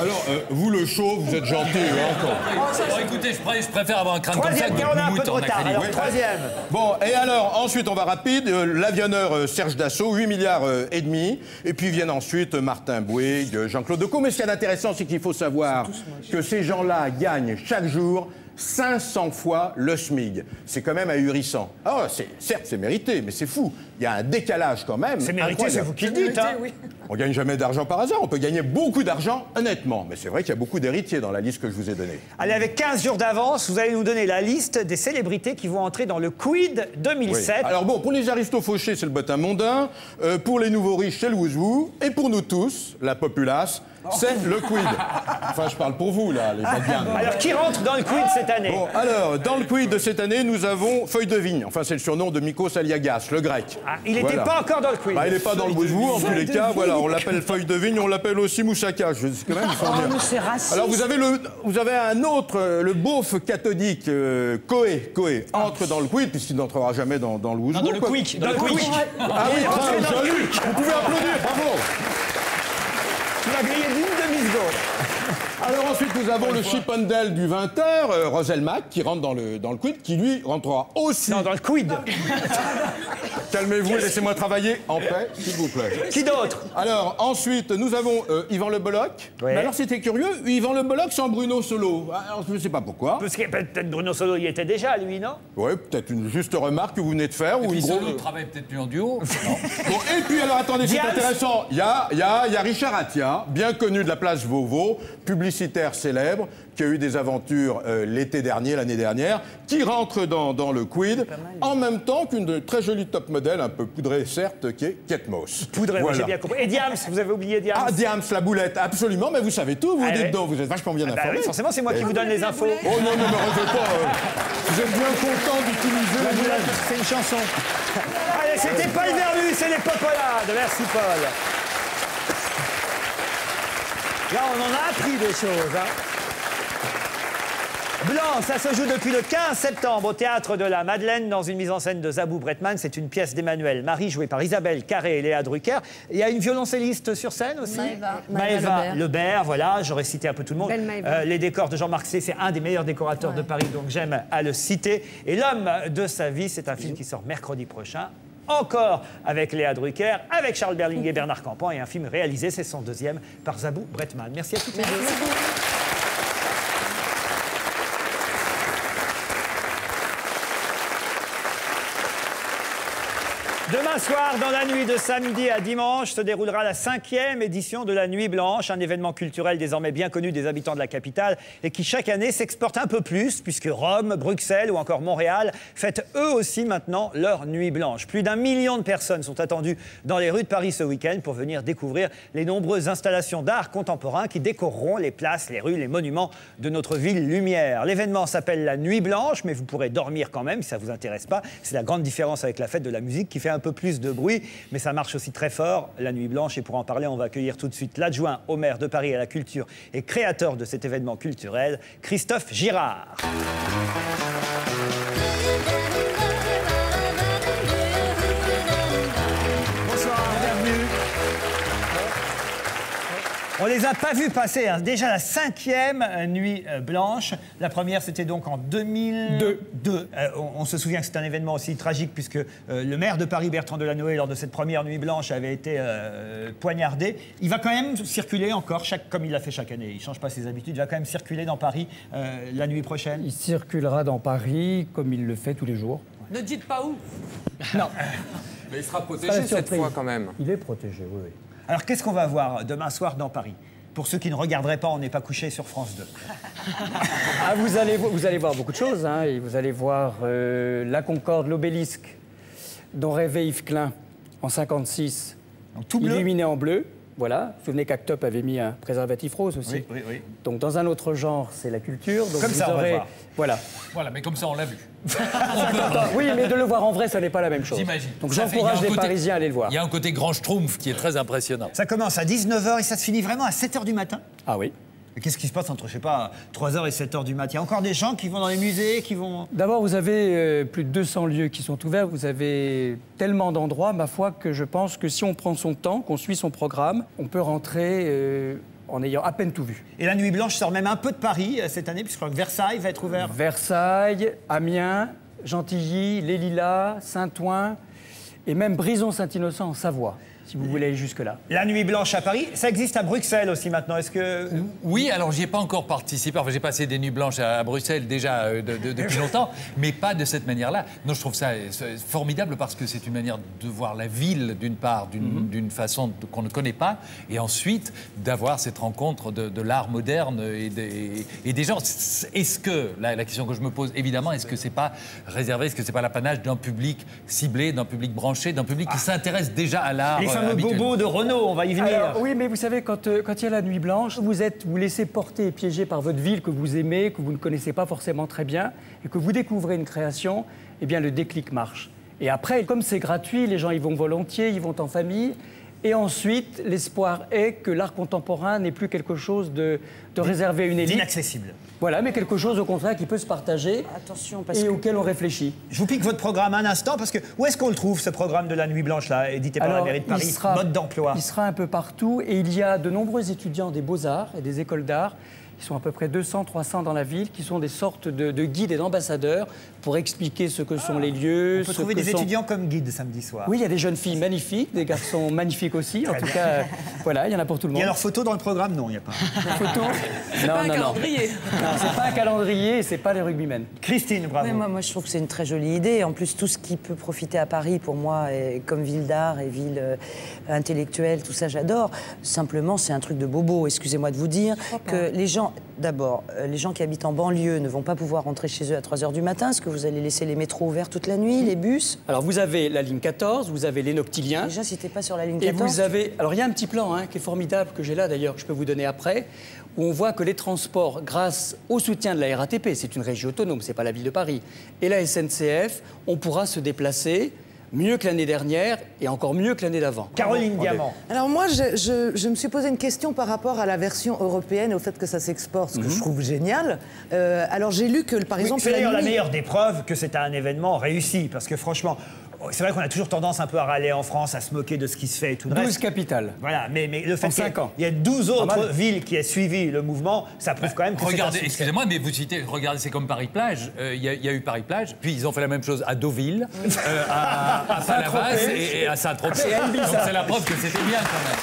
Alors, euh, vous le chaud, vous êtes gentil. hein, quoi. Bon, écoutez, je, pré- je préfère avoir un crâne comme ça Troisième, que car on a un peu de en retard. Alors, troisième. Bon, et alors, ensuite, on va rapide. Euh, L'avionneur euh, Serge Dassault, 8 milliards euh, et demi. Et puis viennent ensuite euh, Martin Bouygues, euh, Jean-Claude Decaux. Mais ce qui est intéressant, c'est qu'il faut savoir que ces gens-là gagnent chaque jour 500 fois le SMIG. C'est quand même ahurissant. Alors, c'est- certes, c'est mérité, mais c'est fou. Il y a un décalage quand même. C'est mérité, c'est vous qui le dites. Hein. On gagne jamais d'argent par hasard. On peut gagner beaucoup d'argent, honnêtement. Mais c'est vrai qu'il y a beaucoup d'héritiers dans la liste que je vous ai donnée. Allez, avec 15 jours d'avance, vous allez nous donner la liste des célébrités qui vont entrer dans le Quid 2007. Oui. Alors bon, pour les aristofauchés, c'est le bottin mondain. Euh, pour les nouveaux riches, c'est le wouzou. Et pour nous tous, la populace, c'est le quid. Enfin, je parle pour vous, là, les badiens. Alors, qui rentre dans le Quid cette année Bon, alors, dans le quid de cette année, nous avons Feuille de Vigne. Enfin, c'est le surnom de Mikos Aliagas, le grec. Ah, il n'était Voilà. pas encore dans le Quid. Bah, il n'est pas dans le wouzou, en tous les cas. Voilà, on l'appelle Feuille de Vigne, on l'appelle aussi Moussaka. Je sais quand même, ils sont bien. mais c'est raciste. Alors vous avez le, vous avez un autre, euh, le beauf cathodique euh, Coé, Coé entre dans le quid puisqu'il n'entrera jamais dans, dans le wouzou. Non, dans le quick, dans le quick. Ah oui. Vous pouvez applaudir, bravo. Tu vas griller d'une demi-seconde. Alors ensuite nous avons le Chippendale du 20h, euh, Roselmack, qui rentre dans le, dans le quid, qui lui rentrera aussi. Non, dans le Quid. Calmez-vous laissez-moi travailler en paix, s'il vous plaît. Qui d'autre? Alors, ensuite, nous avons euh, Yvan Le Bolloc. Mais alors, c'était curieux, Yvan Le Bolloc sans Bruno Solo. Alors, je ne sais pas pourquoi. Parce que peut-être Bruno Solo y était déjà, lui, non? Oui, peut-être une juste remarque que vous venez de faire. Et ou puis une Solo grosse... travaille peut-être plus en duo. Bon, et puis alors attendez, c'est intéressant. Il y a, il y, a, il y a Richard Attia, bien connu de la place Beauvau, publicitaire célèbre, qui a eu des aventures euh, l'été dernier, l'année dernière, qui rentre dans, dans le quid, en même temps qu'une très jolie top modèle, un peu poudrée certes, qui est Kate Moss. Poudré, moi, Voilà. j'ai bien compris. Et Diams, vous avez oublié Diams Ah, Diams, la boulette, absolument, mais vous savez tout, vous Ah, dites donc, vous êtes vachement bien Ah bah informé. oui, forcément, c'est moi qui vous donne les infos. Oh non, ne me refaites pas. euh, vous êtes bien content d'utiliser La le boulette, c'est une chanson. Allez, c'était Paul Verlu, c'est les Popolades. Merci, Paul. Là, on en a appris des choses. Hein. Blanc, ça se joue depuis le 15 septembre au théâtre de la Madeleine dans une mise en scène de Zabou Bretman. C'est une pièce d'Emmanuel Marie jouée par Isabelle Carré et Léa Drucker. Il y a une violoncelliste sur scène aussi Maëva. Lebert, voilà, j'aurais cité un peu tout le monde. Euh, les décors de Jean-Marc C, c'est un des meilleurs décorateurs de Paris, donc j'aime à le citer. Et L'homme de sa vie, c'est un film qui sort mercredi prochain. Encore avec Léa Drucker, avec Charles Berling et Bernard Campan, et un film réalisé, c'est son deuxième, par Zabou Bretman. Merci à toutes les deux. Demain soir, dans la nuit de samedi à dimanche, se déroulera la cinquième édition de la Nuit Blanche, un événement culturel désormais bien connu des habitants de la capitale et qui chaque année s'exporte un peu plus, puisque Rome, Bruxelles ou encore Montréal fêtent eux aussi maintenant leur Nuit Blanche. Plus d'un million de personnes sont attendues dans les rues de Paris ce week-end pour venir découvrir les nombreuses installations d'art contemporain qui décoreront les places, les rues, les monuments de notre ville lumière. L'événement s'appelle la Nuit Blanche, mais vous pourrez dormir quand même si ça vous intéresse pas. C'est la grande différence avec la fête de la musique qui fait un peu plus de bruit, mais ça marche aussi très fort, la Nuit Blanche. Et pour en parler, on va accueillir tout de suite l'adjoint au maire de Paris à la culture et créateur de cet événement culturel, Christophe Girard. On les a pas vus passer. hein. Déjà la cinquième nuit euh, blanche. La première, c'était donc en 2002. Euh, on, on se souvient que c'est un événement aussi tragique puisque euh, le maire de Paris, Bertrand Delanoë, lors de cette première nuit blanche, avait été euh, poignardé. Il va quand même circuler encore, chaque, comme il l'a fait chaque année. Il change pas ses habitudes. Il va quand même circuler dans Paris euh, la nuit prochaine. Il circulera dans Paris comme il le fait tous les jours. Ne dites pas où. Non. Mais il sera protégé cette fois quand même. Il est protégé, oui. oui. Alors qu'est-ce qu'on va voir demain soir dans Paris? Pour ceux qui ne regarderaient pas, on n'est pas couché sur France 2. Ah, vous, allez, vo- vous allez voir beaucoup de choses. hein, et vous allez voir euh, la Concorde, l'obélisque, dont rêvait Yves Klein en 56. tout bleu Illuminé en bleu. Voilà. Vous vous souvenez qu'Actop avait mis un préservatif rose aussi. Oui, oui, oui. Donc, dans un autre genre, c'est la culture. Donc Comme vous ça, on va voir. Voilà. Voilà, mais comme ça, on l'a vu. oui, mais de le voir en vrai, ça n'est pas la même chose. J'imagine. Donc, j'encourage les côté- Parisiens à aller le voir. Il y a un côté grand schtroumpf qui est très impressionnant. Ça commence à 19h et ça se finit vraiment à 7h du matin Ah oui. Qu'est-ce qui se passe entre, je sais pas, 3h et 7h du matin Il y a encore des gens qui vont dans les musées, qui vont... D'abord, vous avez euh, plus de 200 lieux qui sont ouverts. Vous avez tellement d'endroits, ma foi, que je pense que si on prend son temps, qu'on suit son programme, on peut rentrer euh, en ayant à peine tout vu. Et la Nuit Blanche sort même un peu de Paris euh, cette année, puisque je crois que Versailles va être ouvert. Versailles, Amiens, Gentilly, Les Lilas, Saint-Ouen et même Brison-Saint-Innocent en Savoie, si vous voulez aller jusque-là. La Nuit Blanche à Paris, ça existe à Bruxelles aussi maintenant. Est-ce que Oui, alors j'y ai pas encore participé. Enfin, j'ai passé des nuits blanches à, Bruxelles déjà euh, de- de- depuis longtemps, mais pas de cette manière-là. Non, je trouve ça euh, formidable parce que c'est une manière de voir la ville d'une part, d'une d'une façon qu'on ne connaît pas, et ensuite d'avoir cette rencontre de, de l'art moderne et des, et des gens. Est-ce que la, la question que je me pose évidemment, est-ce que c'est pas réservé, est-ce que c'est pas l'apanage d'un public ciblé, d'un public branché, d'un public qui s'intéresse déjà à l'art fameux bobos de Renault, on va y venir. Alors, oui, mais vous savez, quand, euh, quand il y a la nuit blanche, vous êtes, vous laissez porter et piéger par votre ville que vous aimez, que vous ne connaissez pas forcément très bien, et que vous découvrez une création, eh bien le déclic marche. Et après, comme c'est gratuit, les gens y vont volontiers, ils vont en famille. Et ensuite, l'espoir est que l'art contemporain n'est plus quelque chose de, de réservé à une élite. Inaccessible. Voilà, mais quelque chose au contraire qui peut se partager Attention, parce et que- auquel on réfléchit. Je vous pique votre programme un instant parce que où est-ce qu'on le trouve ce programme de la Nuit Blanche là, édité par la mairie de Paris, sera- mode d'emploi? Il sera un peu partout et il y a de nombreux étudiants des beaux-arts et des écoles d'art. Ils sont à peu près 200, 300 dans la ville, qui sont des sortes de, de guides et d'ambassadeurs pour expliquer ce que sont les lieux. On peut trouver des sont- étudiants comme guides samedi soir. Oui, il y a des jeunes filles magnifiques, des garçons magnifiques aussi. En tout bien. cas, euh, voilà, il y en a pour tout le Il y monde. a leurs photos dans le programme Non, il n'y a pas. Photos C'est pas un calendrier. Non, c'est pas un calendrier et c'est pas les rugbymen. Christine, bravo. Ouais, moi, moi, je trouve que c'est une très jolie idée. En plus, tout ce qui peut profiter à Paris, pour moi, est comme ville d'art et ville euh, intellectuelle, tout ça, j'adore. Simplement, c'est un truc de bobo. Excusez-moi de vous dire que les gens, d'abord, euh, les gens qui habitent en banlieue ne vont pas pouvoir rentrer chez eux à 3 h du matin. Est-ce que vous allez laisser les métros ouverts toute la nuit, les bus? Alors, vous avez la ligne 14, vous avez les Noctiliens. Déjà, si pas sur la ligne Et 14. vous avez. Alors, il y a un petit plan hein, qui est formidable, que j'ai là d'ailleurs, que je peux vous donner après, où on voit que les transports, grâce au soutien de la RATP, c'est une régie autonome, c'est pas la ville de Paris, et la SNCF, on pourra se déplacer mieux que l'année dernière et encore mieux que l'année d'avant. Caroline Diamant. Alors moi, je, je- je me suis posé une question par rapport à la version européenne et au fait que ça s'exporte, ce que je trouve génial. Euh, alors j'ai lu que, par Oui, exemple, c'est d'ailleurs la nuit- meilleure des preuves que c'est un événement réussi. Parce que franchement, c'est vrai qu'on a toujours tendance un peu à râler en France, à se moquer de ce qui se fait et tout le 12 reste. capitales. Voilà, mais, mais le fait qu'il y a 12 Pas autres villes qui aient suivi le mouvement, ça prouve quand même que Regardez, excusez-moi, mais vous citez, regardez, c'est comme Paris-Plage. Euh, Il y, a- il y a eu Paris-Plage, puis ils ont fait la même chose à Deauville, euh, à, à Palavas et, et à Saint-Tropez. Et à Ibiza. Donc c'est la preuve que c'était bien quand même.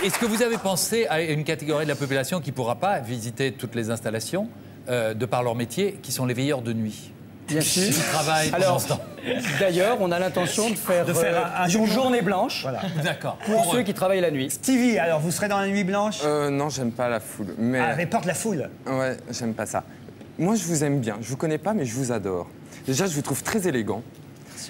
Mais est-ce que vous avez pensé à une catégorie de la population qui ne pourra pas visiter toutes les installations euh, de par leur métier, qui sont les veilleurs de nuit? Bien sûr. Qui travaillent pendant Alors, d'ailleurs, on a l'intention de faire, De faire euh, un- un une jour- journée blanche Voilà. D'accord. pour Pour ceux eux. qui travaillent la nuit. Stevie, alors vous serez dans la nuit blanche? Euh, non, j'aime pas la foule. Mais, Ah, mais porte la foule. ouais, j'aime pas ça. Moi, je vous aime bien. Je vous connais pas, mais je vous adore. Déjà, je vous trouve très élégant.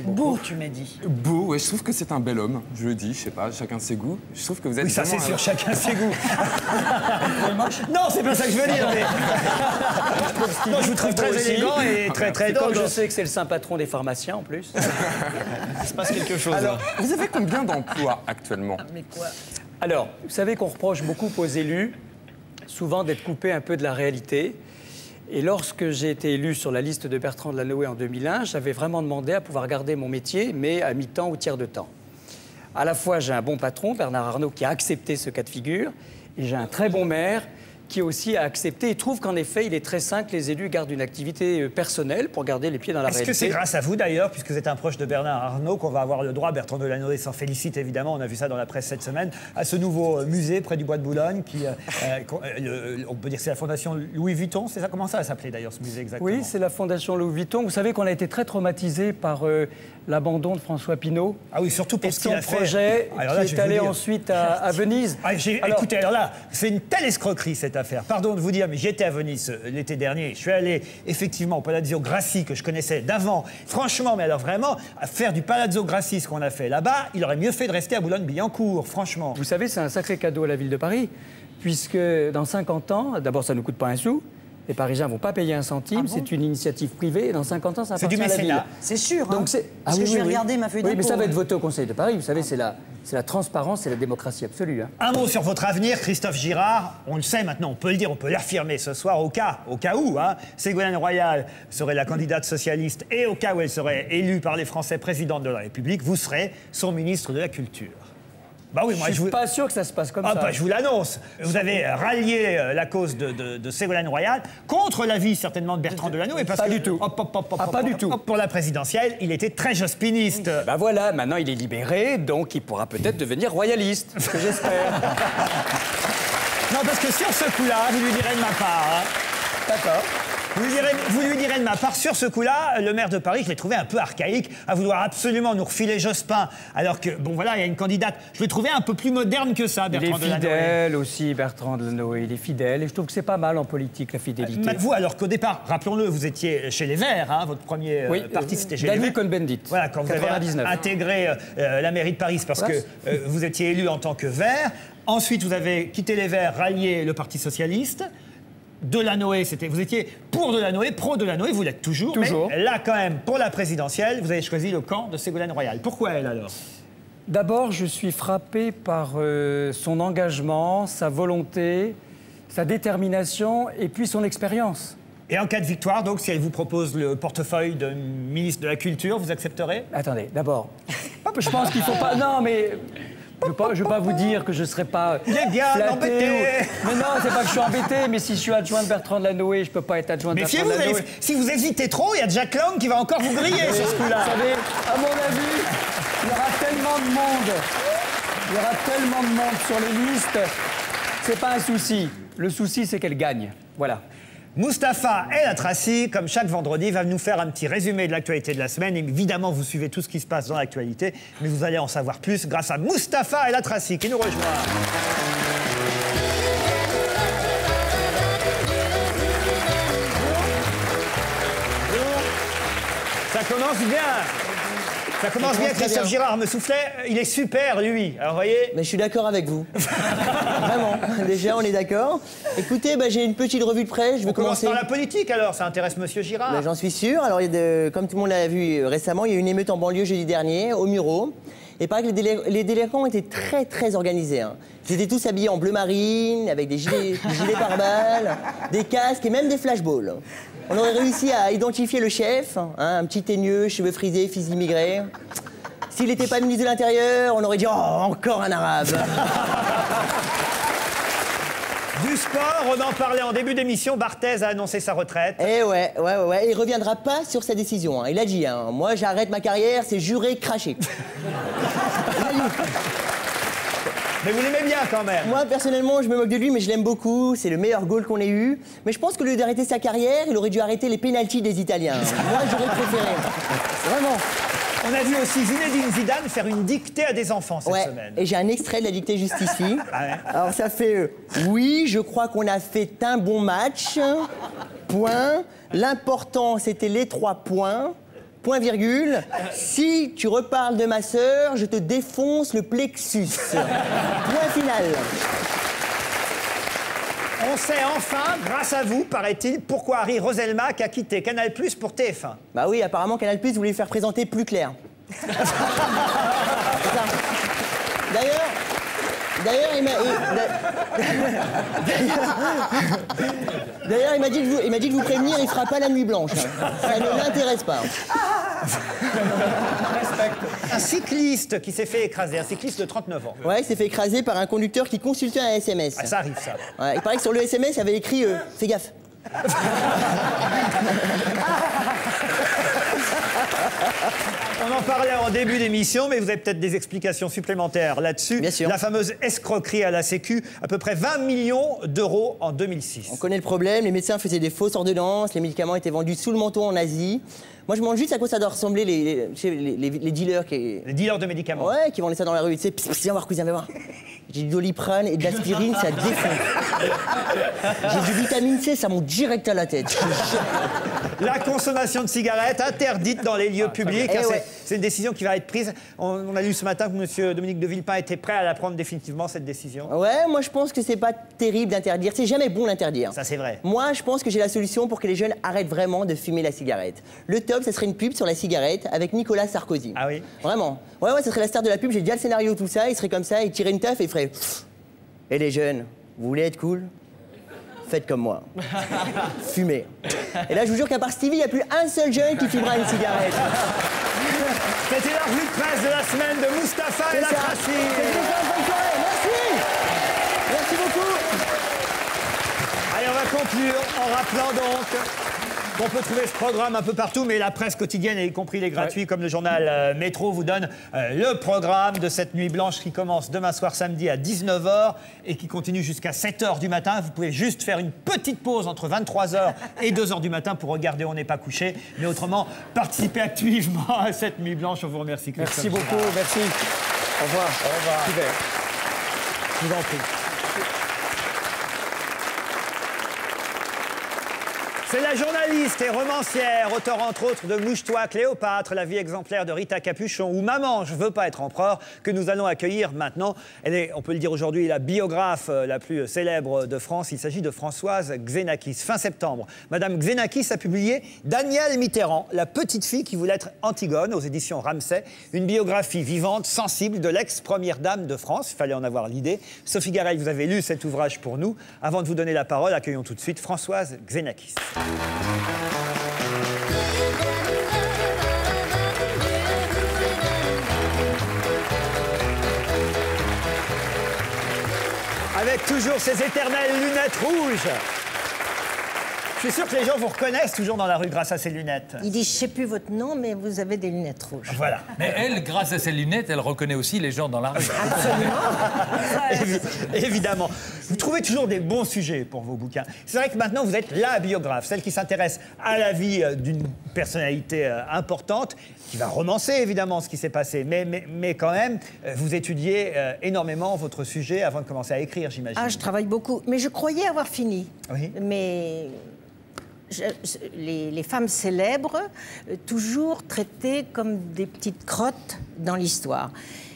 Beau, tu m'as dit. Beau, ouais, je trouve que c'est un bel homme. Je le dis, je sais pas, chacun ses goûts. Je trouve que vous êtes Oui, ça c'est un- chacun ses goûts. non, c'est pas ça que je veux dire. mais- non, je vous trouve très élégant et très très comme drôle. je sais que c'est le saint patron des pharmaciens en plus. Il se passe quelque chose. Alors, vous avez combien d'emplois actuellement Mais quoi Alors, vous savez qu'on reproche beaucoup aux élus, souvent d'être coupés un peu de la réalité. Et lorsque j'ai été élu sur la liste de Bertrand de Delanoë en 2001, j'avais vraiment demandé à pouvoir garder mon métier, mais à mi-temps ou tiers de temps. À la fois, j'ai un bon patron, Bernard Arnault, qui a accepté ce cas de figure, et j'ai un très bon maire qui aussi a accepté et trouve qu'en effet, il est très sain que les élus gardent une activité euh, personnelle pour garder les pieds dans la Est-ce réalité. que c'est grâce à vous d'ailleurs, puisque vous êtes un proche de Bernard Arnault, qu'on va avoir le droit, Bertrand Delanoë s'en félicite évidemment, on a vu ça dans la presse cette semaine, à ce nouveau euh, musée près du Bois de Boulogne, qui, euh, on peut dire que c'est la fondation Louis Vuitton, c'est ça? Comment ça s'appelait d'ailleurs ce musée exactement? Oui, c'est la Fondation Louis Vuitton. Vous savez qu'on a été très traumatisé par euh, l'abandon de François Pinault. Ah oui, surtout pour et ce qu'il a fait. projet Alors là, qui est allé ensuite à, à Venise. Ah, Alors- Écoutez, alors là, c'est une telle escroquerie cette affaire. Pardon de vous dire, mais j'étais à Venise euh, l'été dernier. Je suis allé effectivement au Palazzo Grassi que je connaissais d'avant. Franchement, mais alors vraiment, à faire du Palazzo Grassi ce qu'on a fait là-bas, il aurait mieux fait de rester à Boulogne-Billancourt, franchement. Vous savez, c'est un sacré cadeau à la ville de Paris, puisque dans 50 ans, d'abord, ça ne nous coûte pas un sou. Les Parisiens ne vont pas payer un centime, c'est une initiative privée, et dans 50 ans, ça Ah C'est du appartient à la ville. C'est sûr. hein. Donc c'est Parce que je vais regarder ma feuille Oui, mais ça va être voté au Conseil de Paris. Vous savez, c'est la, c'est la transparence et la démocratie absolue. hein. Un mot sur votre avenir, Christophe Girard. On le sait maintenant, on peut le dire, on peut l'affirmer ce soir, au cas, au cas où, hein, Ségolène Royal serait la candidate socialiste et au cas où elle serait élue par les Français présidente de la République, vous serez son ministre de la Culture. Bah oui, moi je je suis vous. pas sûr que ça se passe comme Ah ça. bah, je vous l'annonce. Vous avez euh, rallié euh, la cause de, de- de Ségolène Royal contre l'avis certainement de Bertrand Delanoë. Parce Pas que, du tout. Hop, hop, hop, hop, Ah, pas hop, du hop, tout. hop, Pour la présidentielle, il était très jospiniste. Bah voilà, maintenant il est libéré, donc il pourra peut-être devenir royaliste, ce que j'espère. Non, parce que sur ce coup-là, vous lui direz de ma part. hein. D'accord. Vous lui, direz, vous lui direz de ma part, sur ce coup-là, le maire de Paris, je l'ai trouvé un peu archaïque, à vouloir absolument nous refiler Jospin, alors que, bon voilà, il y a une candidate. Je l'ai trouvé un peu plus moderne que ça, Il est Bertrand Delanoë. fidèle aussi, Bertrand Delanoë, il est fidèle, et je trouve que c'est pas mal en politique, la fidélité. Mais Vous, alors qu'au départ, rappelons-le, vous étiez chez les Verts, hein, votre premier euh, Oui, parti, c'était chez les Verts. Cohn-Bendit, Voilà, quand vous avez 99. intégré euh, euh, la mairie de Paris, parce Voilà. que euh, vous étiez élu en tant que Vert. Ensuite, vous avez quitté les Verts, rallié le Parti Socialiste. Delanoë, c'était, vous étiez pour Delanoë, pro Delanoë, vous l'êtes toujours. Toujours. Mais là, quand même, pour la présidentielle, vous avez choisi le camp de Ségolène Royal. Pourquoi elle alors? D'abord, je suis frappé par euh, son engagement, sa volonté, sa détermination et puis son expérience. Et en cas de victoire, donc, si elle vous propose le portefeuille de ministre de la Culture, vous accepterez? Attendez, d'abord, je pense qu'il faut pas. Non, mais. Je ne veux, pas- je veux pas vous dire que je ne serai pas. Il est bien flatté embêté. ou- Mais non, c'est pas que je suis embêté, mais si je suis adjoint de Bertrand Delanoë, je peux pas être adjoint de Bertrand vous Delanoë. allez- si vous hésitez trop, il y a Jack Lang qui va encore vous griller sur ce coup-là. Vous savez, à mon avis, il y aura tellement de monde. Il y aura tellement de monde sur les listes. C'est pas un souci. Le souci, c'est qu'elle gagne. Voilà. Mustapha El Atrassi, comme chaque vendredi, va nous faire un petit résumé de l'actualité de la semaine. Évidemment, vous suivez tout ce qui se passe dans l'actualité, mais vous allez en savoir plus grâce à Mustapha El Atrassi qui nous rejoint. Ça commence bien. Ça commence bien. Christophe bien. Girard me soufflait. Il est super, lui. Alors, voyez Mais je suis d'accord avec vous. Vraiment. Déjà, on est d'accord. Écoutez, bah, j'ai une petite revue de presse. Je vais On commence commencer. par la politique, alors. Ça intéresse Monsieur Girard. Bah, J'en suis sûr. Alors, il y a de- comme tout le monde l'a vu euh, récemment, il y a eu une émeute en banlieue jeudi dernier, au Muro. Et pareil que les, délé- les délinquants étaient très, très organisés. hein. Ils étaient tous habillés en bleu marine, avec des gilets, des gilets pare-balles, des casques et même des flashballs. On aurait réussi à identifier le chef, hein, un petit teigneux, cheveux frisés, fils d'immigré. S'il n'était pas ministre de l'Intérieur, on aurait dit « Oh, encore un arabe !» Du sport, on en parlait en début d'émission. Barthez a annoncé sa retraite. Eh ouais, ouais, ouais, ouais. Il reviendra pas sur sa décision. hein. Il a dit, hein, moi j'arrête ma carrière, c'est juré, craché. Mais vous l'aimez bien quand même. Moi personnellement, je me moque de lui, mais je l'aime beaucoup. C'est le meilleur goal qu'on ait eu. Mais je pense que lieu d'arrêter sa carrière, il aurait dû arrêter les pénalties des Italiens. moi j'aurais préféré. Vraiment. On a vu aussi Zinedine Zidane faire une dictée à des enfants cette Ouais. semaine. Et j'ai un extrait de la dictée juste ici. Ah ouais Alors ça fait euh, oui, je crois qu'on a fait un bon match. Point. L'important c'était les trois points. Point virgule. Si tu reparles de ma sœur, je te défonce le plexus. Point final. On sait enfin, grâce à vous, paraît-il, pourquoi Harry Roselmack a quitté Canal Plus pour TF1. Bah oui, apparemment Canal Plus voulait faire présenter plus clair. D'ailleurs, d'ailleurs, il m'a. il- d'a- D'ailleurs, il m'a dit de vous, il m'a dit de vous prévenir, il fera pas la nuit blanche. Ça ne l'intéresse pas. Un cycliste qui s'est fait écraser, un cycliste de 39 ans. Ouais, il s'est fait écraser par un conducteur qui consultait un SMS. Ah, ça arrive, ça. Ouais, il paraît que sur le SMS, il y avait écrit euh, Fais gaffe. On en parlait en début d'émission, mais vous avez peut-être des explications supplémentaires là-dessus. Bien sûr. La fameuse escroquerie à la Sécu, à peu près 20 millions d'euros en 2006. On connaît le problème, les médecins faisaient des fausses ordonnances, les médicaments étaient vendus sous le manteau en Asie. Moi, je me demande juste à quoi ça doit ressembler les, les, les- les- les dealers qui. Les dealers de médicaments. Ouais, qui vendent ça dans la rue. Tu sais, viens voir, cousin, viens voir. J'ai du doliprane et de l'aspirine, ça défonce. J'ai du vitamine C, ça monte direct à la tête. La consommation de cigarettes interdite dans les lieux publics. Eh hein, c'est- ouais. C'est une décision qui va être prise. On, on a lu ce matin que M. Dominique de Villepin était prêt à la prendre définitivement, cette décision. Ouais, moi je pense que c'est pas terrible d'interdire. C'est jamais bon d'interdire. Ça, c'est vrai. Moi, je pense que j'ai la solution pour que les jeunes arrêtent vraiment de fumer la cigarette. Le top, job, ça serait une pub sur la cigarette avec Nicolas Sarkozy. Ah oui Vraiment. Ouais, ouais, ça serait la star de la pub. J'ai déjà le scénario, tout ça. Il serait comme ça, il tirait une taf et il ferait. Et les jeunes, vous voulez être cool? Faites comme moi. Fumez. Et là, je vous jure qu'à part Stevie, il n'y a plus un seul jeune qui fumera une cigarette. C'était la revue de presse de la semaine de Mustapha et la Merci Merci beaucoup Allez, on va conclure en rappelant donc qu'on peut trouver ce programme un peu partout, mais la presse quotidienne, y compris les gratuits comme le journal euh, Métro, vous donne euh, le programme de cette nuit blanche qui commence demain soir samedi à 19h et qui continue jusqu'à 7h du matin. Vous pouvez juste faire une petite pause entre 23h et 2h du matin pour regarder On n'est pas couché. Mais autrement, participez activement à cette nuit blanche. On vous remercie. Merci beaucoup, merci. Au revoir. Au revoir. Super. Je vous en prie. C'est la journaliste et romancière, auteur entre autres de Mouche-toi, Cléopâtre, la vie exemplaire de Rita Capuchon ou Maman, je veux pas être empereur, que nous allons accueillir maintenant. Elle est, on peut le dire aujourd'hui, la biographe euh, la plus célèbre de France. Il s'agit de Françoise Xenakis. Fin septembre, Madame Xenakis a publié Daniel Mitterrand, la petite fille qui voulait être Antigone aux éditions Ramsay. Une biographie vivante, sensible de l'ex-première dame de France. Il fallait en avoir l'idée. Sophie Garel, vous avez lu cet ouvrage pour nous. Avant de vous donner la parole, accueillons tout de suite Françoise Xenakis. Avec toujours ces éternelles lunettes rouges. Je suis sûr que les gens vous reconnaissent toujours dans la rue grâce à ces lunettes. Il dit, je sais plus votre nom, mais vous avez des lunettes rouges. Voilà. Mais elle, grâce à ses lunettes, elle reconnaît aussi les gens dans la rue. Évi- Évidemment. Vous trouvez toujours des bons sujets pour vos bouquins. C'est vrai que maintenant, vous êtes la biographe, celle qui s'intéresse à la vie euh, d'une personnalité euh, importante, qui va romancer évidemment ce qui s'est passé. Mais, mais, mais quand même, euh, vous étudiez énormément votre sujet avant de commencer à écrire, j'imagine. Ah, je travaille beaucoup. Mais je croyais avoir fini. Oui. Mais les femmes célèbres, euh, toujours traitées comme des petites crottes dans l'histoire.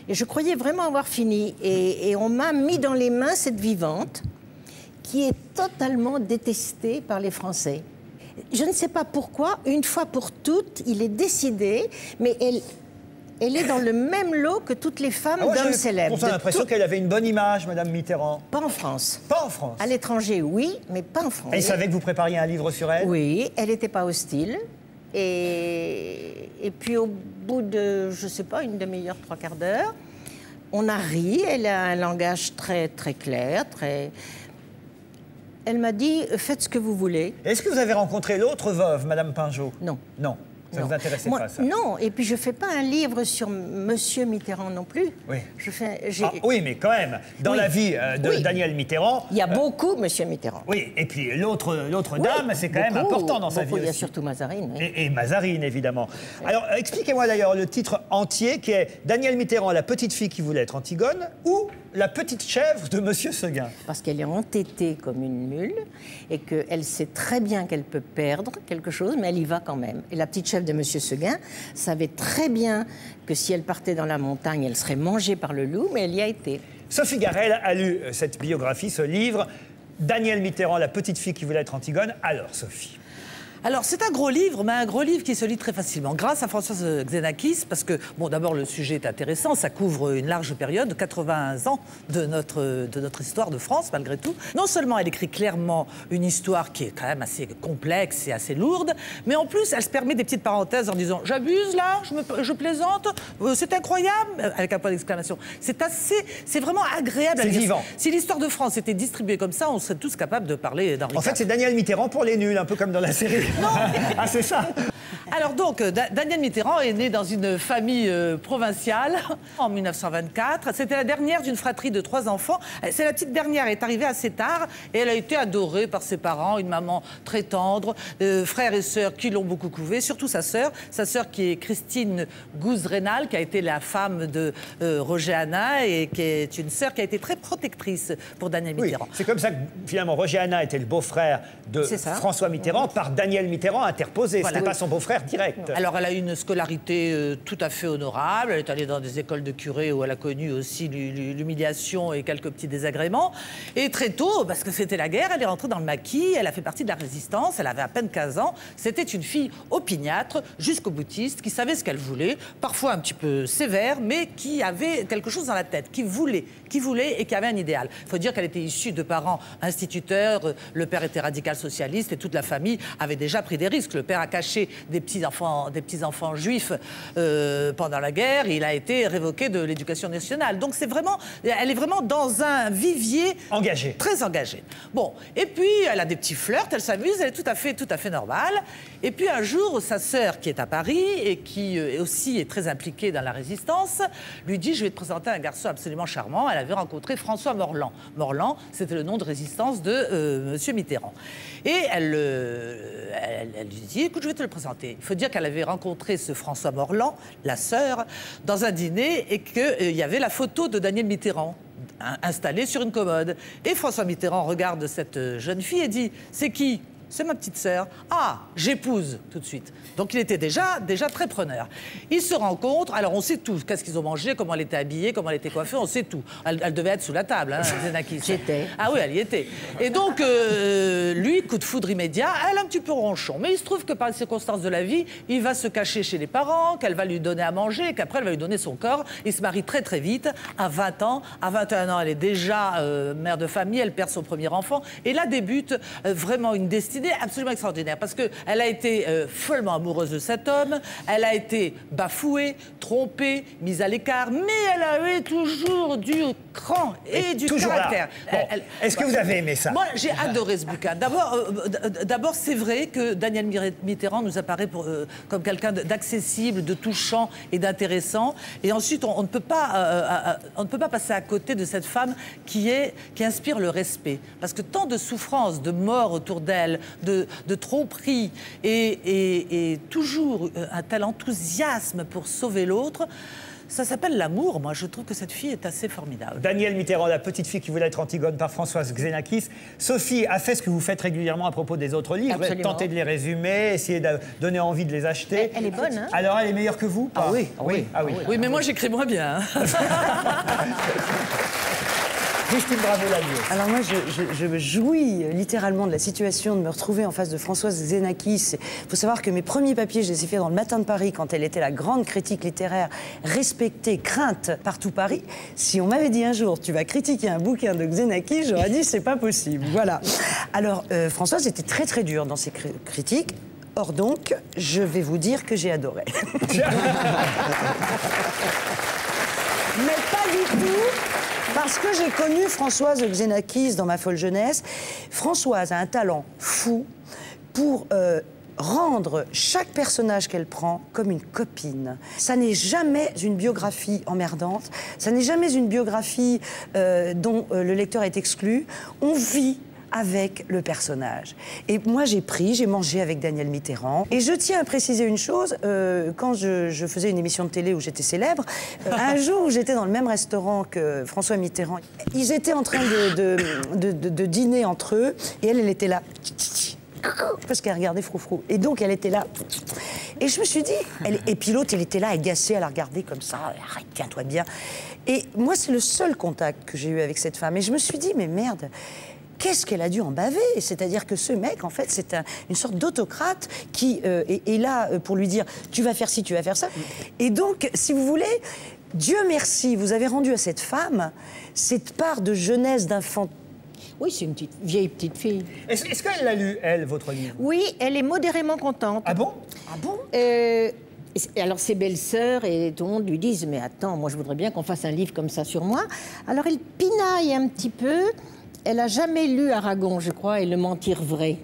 Et je croyais vraiment avoir fini. Et, et on m'a mis dans les mains cette vivante qui est totalement détestée par les Français. Je ne sais pas pourquoi, une fois pour toutes, il est décidé, mais elle, elle est dans le même lot que toutes les femmes Ah ouais, d'hommes célèbres. de l'impression tout- qu'elle avait une bonne image, Madame Mitterrand. Pas en France. Pas en France. À l'étranger, oui, mais pas en France. Elle savait que vous prépariez un livre sur elle Oui, elle n'était pas hostile. Et, et puis au bout de, je sais pas, une demi-heure, trois quarts d'heure, on a ri. Elle a un langage très, très clair, très... Elle m'a dit, faites ce que vous voulez. Est-ce que vous avez rencontré l'autre veuve, Madame Pinjot? Non. Non. Ça Non. vous intéressait Moi, pas, ça Non, et puis je fais pas un livre sur Monsieur Mitterrand non plus. Oui. Je fais, Ah, oui, mais quand même, dans Oui. la vie euh, de Oui. Daniel Mitterrand. Il y a euh, beaucoup Monsieur Mitterrand. Oui, et puis l'autre dame, c'est quand même important dans sa vie. Il y a aussi. surtout Mazarine. Et, et Mazarine, évidemment. Alors, euh, expliquez-moi d'ailleurs le titre entier qui est Daniel Mitterrand, la petite fille qui voulait être Antigone, ou la petite chèvre de Monsieur Seguin. parce qu'elle est entêtée comme une mule et qu'elle sait très bien qu'elle peut perdre quelque chose, mais elle y va quand même. Et la petite chef de Monsieur Seguin savait très bien que si elle partait dans la montagne, elle serait mangée par le loup, mais elle y a été. Sophie Garel a lu euh, cette biographie, ce livre. Daniel Mitterrand, la petite fille qui voulait être Antigone. Alors, Sophie. Alors, c'est un gros livre, mais un gros livre qui se lit très facilement, grâce à Françoise Xenakis, parce que, bon, d'abord, le sujet est intéressant, ça couvre une large période, 80 ans de notre, de notre histoire de France, malgré tout. Non seulement elle écrit clairement une histoire qui est quand même assez complexe et assez lourde, mais en plus, elle se permet des petites parenthèses en disant J'abuse là, je, me- je plaisante, euh, c'est incroyable, avec un point d'exclamation. C'est assez, c'est vraiment agréable à C'est lire. vivant. Si l'histoire de France était distribuée comme ça, on serait tous capables de parler d'Henri En fait, c'est Daniel Mitterrand pour les nuls, un peu comme dans la série. Non. ah, c'est ça Alors donc, euh, Da- Daniel Mitterrand est né dans une famille euh, provinciale en 1924. C'était la dernière d'une fratrie de trois enfants. Euh, C'est la petite dernière, elle est arrivée assez tard et elle a été adorée par ses parents, une maman très tendre, euh, frères et sœurs qui l'ont beaucoup couvée, surtout sa sœur, sa sœur qui est Christine Gouze-Rénal, qui a été la femme de euh, Roger Hanna et qui est une sœur qui a été très protectrice pour Daniel Oui, Mitterrand. c'est comme ça que finalement Roger Hanna était le beau-frère de. François Mitterrand par Daniel Mitterrand interposé. Voilà. C'était pas son beau-frère direct. Alors, elle a une scolarité euh, tout à fait honorable. Elle est allée dans des écoles de curés où elle a connu aussi l'hu- l'hu- l'humiliation et quelques petits désagréments. Et très tôt, parce que c'était la guerre, elle est rentrée dans le maquis. Elle a fait partie de la résistance. Elle avait à peine 15 ans. C'était une fille opiniâtre, jusqu'au boutiste, qui savait ce qu'elle voulait, parfois un petit peu sévère, mais qui avait quelque chose dans la tête, qui voulait, qui voulait et qui avait un idéal. Il faut dire qu'elle était issue de parents instituteurs. Le père était radical socialiste et toute la famille avait déjà pris des risques. Le père a caché des des petits enfants juifs euh, pendant la guerre. Il a été révoqué de l'éducation nationale. Donc c'est vraiment, elle est vraiment dans un vivier engagé, très engagé. Bon, et puis elle a des petits flirts, elle s'amuse, elle est tout à fait, tout à fait normale. Et puis un jour, sa sœur qui est à Paris et qui euh, aussi est très impliquée dans la résistance, lui dit je vais te présenter un garçon absolument charmant. Elle avait rencontré François Morland. Morland, c'était le nom de résistance de euh, Monsieur Mitterrand. Et elle, euh, elle, elle lui dit écoute, je vais te le présenter. Il faut dire qu'elle avait rencontré ce François Morland, la sœur, dans un dîner et qu'il y avait la photo de Daniel Mitterrand hein, installée sur une commode. Et François Mitterrand regarde cette euh, jeune fille et dit c'est qui? C'est ma petite sœur. Ah, j'épouse tout de suite. Donc il était déjà, déjà très preneur. Ils se rencontrent, alors on sait tout. Qu'est-ce qu'ils ont mangé, comment elle était habillée, comment elle était coiffée, on sait tout. Elle, elle devait être sous la table, hein, Xenakis. J'étais. Ah oui, elle y était. Et donc, euh, lui, coup de foudre immédiat, elle un petit peu ronchon. Mais il se trouve que par les circonstances de la vie, il va se cacher chez les parents, qu'elle va lui donner à manger, qu'après elle va lui donner son corps. Il se marie très très vite, à 20 ans. À 21 ans, elle est déjà euh, mère de famille, elle perd son premier enfant. Et là débute euh, vraiment une destinée absolument extraordinaire. Parce qu'elle a été euh, follement amoureuse de cet homme, elle a été bafouée, trompée, mise à l'écart, mais elle avait toujours du cran et, Et du caractère. Bon. Est-ce que vous avez aimé ça? Moi, j'ai adoré ce bouquin. D'abord, euh, d'abord, c'est vrai que Daniel Mitterrand nous apparaît pour, euh, comme quelqu'un d'accessible, de touchant et d'intéressant. Et ensuite, on, on ne peut pas, euh, euh, on ne peut pas passer à côté de cette femme qui est, qui inspire le respect, parce que tant de souffrances, de mort autour d'elle, de, de tromperies, et, et- et toujours euh, un tel enthousiasme pour sauver l'autre. Ça s'appelle l'amour. Moi, je trouve que cette fille est assez formidable. Daniel Mitterrand, la petite fille qui voulait être Antigone par Françoise Xenakis. Sophie a fait ce que vous faites régulièrement à propos des autres livres. Absolument. Tenter de les résumer, essayer de donner envie de les acheter. Elle est bonne, hein? Alors, elle est meilleure que vous pas? Ah oui, oui. Ah oui. Oui, mais moi j'écris moins bien. hein. Christine Bravo-Lallier. Alors moi, je, je- je jouis littéralement de la situation de me retrouver en face de Françoise Xenakis. Il faut savoir que mes premiers papiers, je les ai faits dans le Matin de Paris quand elle était la grande critique littéraire, respectée, crainte par tout Paris. Si on m'avait dit un jour, tu vas critiquer un bouquin de Xenakis, j'aurais dit, c'est pas possible. Voilà. Alors, euh, Françoise était très très dure dans ses cri- critiques. Or donc, je vais vous dire que j'ai adoré. Mais pas du tout, parce que j'ai connu Françoise Xenakis dans ma folle jeunesse. Françoise a un talent fou pour euh, rendre chaque personnage qu'elle prend comme une copine. Ça n'est jamais une biographie emmerdante, ça n'est jamais une biographie euh, dont euh, le lecteur est exclu. On vit avec le personnage. Et moi, j'ai pris, j'ai mangé avec Daniel Mitterrand. Et je tiens à préciser une chose, euh, quand je, faisais une émission de télé où j'étais célèbre, euh, un jour où j'étais dans le même restaurant que François Mitterrand, ils étaient en train de dîner entre eux, et elle, elle était là parce qu'elle regardait Froufrou. Et donc, elle était là. Et je me suis dit, elle, et puis l'autre, il était là, agacé, à la regarder comme ça. Arrête, tiens-toi bien. Et moi, c'est le seul contact que j'ai eu avec cette femme. Et je me suis dit, mais merde, qu'est-ce qu'elle a dû en baver? C'est-à-dire que ce mec, en fait, c'est un- une sorte d'autocrate qui euh, est, est là euh, pour lui dire, tu vas faire ci, tu vas faire ça. Et donc, si vous voulez, Dieu merci, vous avez rendu à cette femme cette part de jeunesse, d'enfant. Oui, c'est une petite, vieille petite fille. Est-ce est-ce qu'elle l'a lu, elle, votre livre? Oui, elle est modérément contente. Ah bon? Ah bon? Alors ses belles-sœurs et tout le monde lui disent mais attends moi je voudrais bien qu'on fasse un livre comme ça sur moi. Alors elle pinaille un petit peu. Elle a jamais lu Aragon je crois et Le mentir vrai.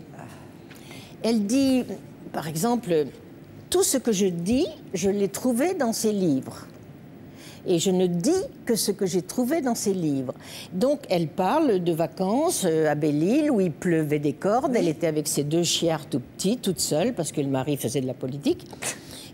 Elle dit par exemple tout ce que je dis je l'ai trouvé dans ses livres. Et je ne dis que ce que j'ai trouvé dans ses livres. Donc, elle parle de vacances euh, à Belle-Île où il pleuvait des cordes. Elle était avec ses deux chiards tout petits, toute seule, parce que le mari faisait de la politique.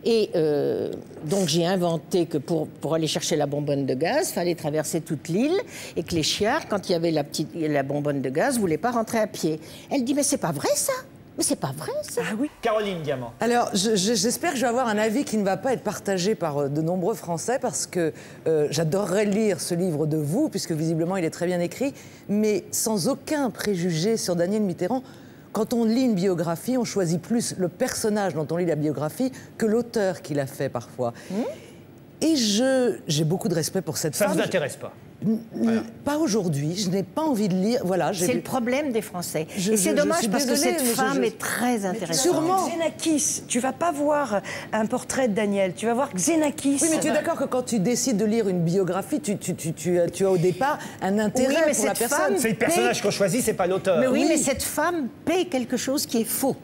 Et euh, donc, j'ai inventé que pour, pour aller chercher la bonbonne de gaz, il fallait traverser toute l'île et que les chiards, quand il y avait la, petite, la bonbonne de gaz, ne voulaient pas rentrer à pied. Elle dit Mais c'est pas vrai ça? Mais c'est pas vrai ça? Ah oui Caroline Diamant. Alors, je- je- j'espère que je vais avoir un avis qui ne va pas être partagé par euh, de nombreux Français parce que euh, j'adorerais lire ce livre de vous, puisque visiblement il est très bien écrit, mais sans aucun préjugé sur Daniel Mitterrand. Quand on lit une biographie, on choisit plus le personnage dont on lit la biographie que l'auteur qui l'a fait parfois. Et je- j'ai beaucoup de respect pour cette Ça femme. vous intéresse pas? Pas aujourd'hui, je n'ai pas envie de lire. Voilà, C'est le problème des Français. Je- et c'est dommage parce que cette je- femme je- est très intéressante. Sûrement. Xenakis, tu vas pas voir un portrait de Daniel, tu vas voir Xenakis. Oui, mais tu es d'accord que quand tu décides de lire une biographie, tu, tu, tu, tu, as- tu as au départ un intérêt Oui, mais pour la cette personne. femme C'est le personnage qu'on choisit, c'est pas l'auteur. Mais oui, mais cette femme paie quelque chose qui est faux.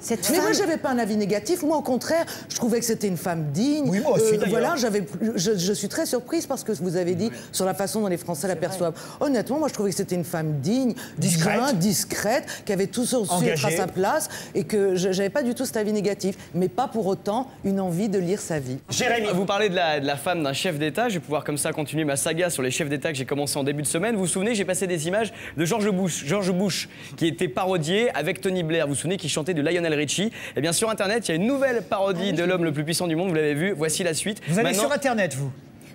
Cette Mais femme... moi, j'avais pas un avis négatif. Moi, au contraire, je trouvais que c'était une femme digne. Euh, Oui, moi aussi, d'ailleurs. Voilà, j'avais, je, je suis très surprise parce que vous avez dit sur la façon dont les Français l'aperçoivent. Honnêtement, moi, je trouvais que c'était une femme digne, Discrète. bien, discrète, qui avait tout su être à sa place et que je j'avais pas du tout cet avis négatif, mais pas pour autant une envie de lire sa vie. Jérémy. Vous parlez de la, de la femme d'un chef d'État. Je vais pouvoir comme ça continuer ma saga sur les chefs d'État que j'ai commencé en début de semaine. Vous vous souvenez, j'ai passé des images de George Bush, George Bush, qui était parodié avec Tony Blair. Vous vous souvenez, qui chantait de Lionel Richie. Eh bien, sur Internet, il y a une nouvelle parodie de l'homme le plus puissant du monde. Vous l'avez vu. Voici la suite. Vous allez Maintenant- sur Internet, vous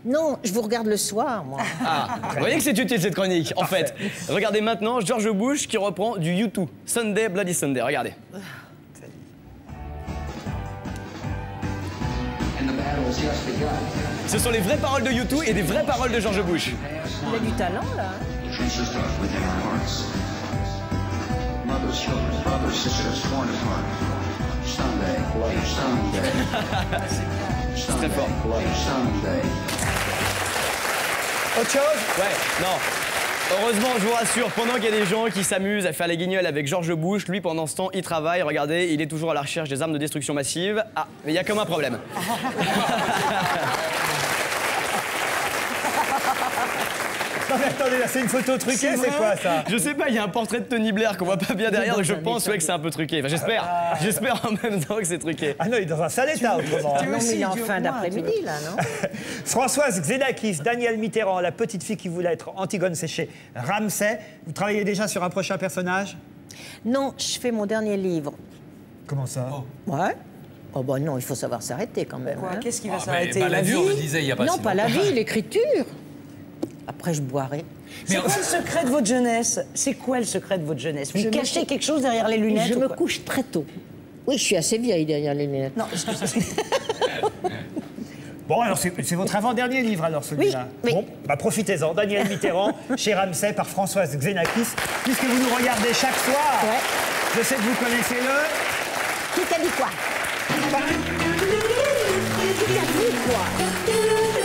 Non, je vous regarde le soir, moi. Ah, vous voyez que c'est utile cette chronique. En fait, regardez maintenant George Bush qui reprend du U2, Sunday Bloody Sunday. Regardez. Ce sont les vraies paroles de U2 et des vraies paroles de George Bush. Il a du talent, là. C'est très fort. Autre chose? Ouais, non. Heureusement, je vous rassure, pendant qu'il y a des gens qui s'amusent à faire les guignols avec George Bush, lui pendant ce temps, il travaille. Regardez, il est toujours à la recherche des armes de destruction massive. Ah, mais il y a comme un problème. Non mais attendez, là c'est une photo truquée, c'est quoi ça Je sais pas, il y a un portrait de Tony Blair qu'on voit pas bien derrière, donc je pense ouais, que c'est un peu truqué. Enfin, j'espère. J'espère en même temps que c'est truqué. Ah non, il est dans un sale état autrement. Non, mais il est en fin d'après-midi, là, non Françoise Xenakis, Daniel Mitterrand, la petite fille qui voulait être Antigone Séché, Ramsay. Vous travaillez déjà sur un prochain personnage? Non, je fais mon dernier livre. Comment ça? Ouais. Oh bah non, il faut savoir s'arrêter quand même. hein. Qu'est-ce qui va Ah, s'arrêter? mais La Balladur vie le disait il y a pas Non, si pas la vie, l'écriture. Après, je boirai. C'est quoi le secret de votre jeunesse? C'est quoi le secret de votre jeunesse? Vous Je me- cachez quelque chose derrière les lunettes Je me couche très tôt. Oui, je suis assez vieille derrière les lunettes. Non, Bon, alors c'est c'est votre avant-dernier livre alors celui-là Oui, oui. Bon, bah profitez-en. Daniel Mitterrand, chez Ramsay, par Françoise Xenakis. Puisque vous nous regardez chaque soir, Ouais. je sais que vous connaissez le... Qui t'a dit quoi? Qui t'a dit quoi?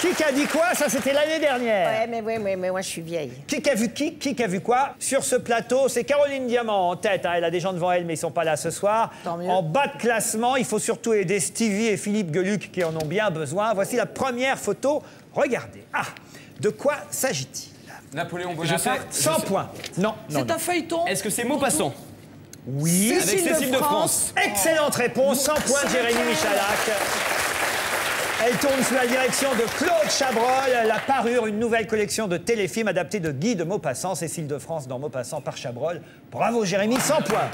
Qui a dit quoi? Ça, c'était l'année dernière. Ouais, mais oui, mais, mais moi, je suis vieille. Qui a vu qui? Qui a vu quoi? Sur ce plateau, c'est Caroline Diamant en tête. hein. Elle a des gens devant elle, mais ils sont pas là ce soir. En bas de classement, il faut surtout aider Stevie et Philippe Geluc qui en ont bien besoin. Voici la première photo. Regardez. Ah, de quoi s'agit-il? Napoléon Je sais. Bonaparte 100 points. Non, non, C'est un feuilleton. Est-ce que c'est Maupassant? Oui. Avec Cécile de France. Excellente réponse. 100 points de Jérémy Michalak. Elle tourne sous la direction de Claude Chabrol. La parure, une nouvelle collection de téléfilms adaptés de Guy de Maupassant, Cécile de France dans Maupassant par Chabrol. Bravo Jérémy, 100 points.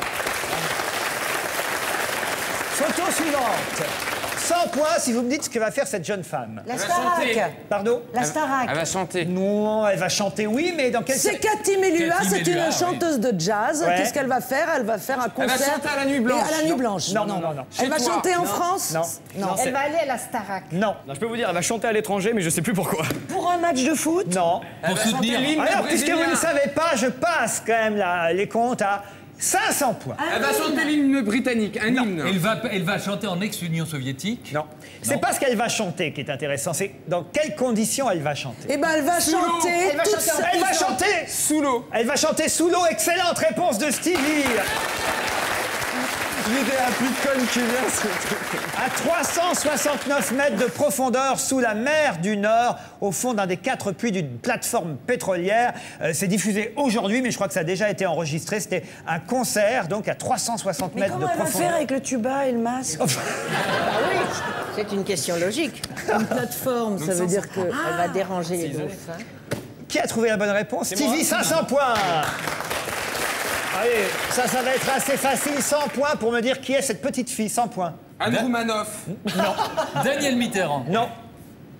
Photo suivante. 100 points si vous me dites ce que va faire cette jeune femme. La Starac. Pardon La Starac. Elle va chanter. Non, elle va chanter, oui, mais dans quel C'est Cathy Melua, c'est une chanteuse de jazz. Ouais. Qu'est-ce qu'elle va faire? Elle va faire un Elle concert. va chanter à la Nuit Blanche. Et À la Nuit Non. Blanche. Non, non, non, non. Elle va toi. chanter en. France? Non. Non. c'est- Elle va aller à la Starac. Non. Non, je peux vous dire, elle va chanter à l'étranger, mais je sais plus pourquoi. Pour un match de foot? Non. Pour soutenir. Alors, puisque vous ne savez pas, je passe quand même les comptes à 500 points. Elle va chanter l'hymne britannique, un hymne. Elle va, elle va chanter en ex-Union soviétique. Non. C'est pas ce qu'elle va chanter qui est intéressant, c'est dans quelles conditions elle va chanter. Eh ben, elle va chanter. Elle va chanter. Elle va chanter Sous l'eau. Elle va chanter sous l'eau. Excellente réponse de Stevie. L'idée la plus conne qui vient, c'est... À 369 mètres de profondeur sous la mer du Nord, au fond d'un des quatre puits d'une plateforme pétrolière. Euh, c'est diffusé aujourd'hui, mais je crois que ça a déjà été enregistré. C'était un concert, donc à 360 Mais mètres comment de elle va profondeur. faire avec le tuba et le masque Ah oui, c'est une question logique. Une plateforme, ça veut dire que. Elle va déranger les dauphins. Qui a trouvé la bonne réponse? Stevie, 500 points Allez, ça, ça va être assez facile. 100 points pour me dire qui est cette petite fille. 100 points. Anne Roumanoff. Daniel Mitterrand. Non,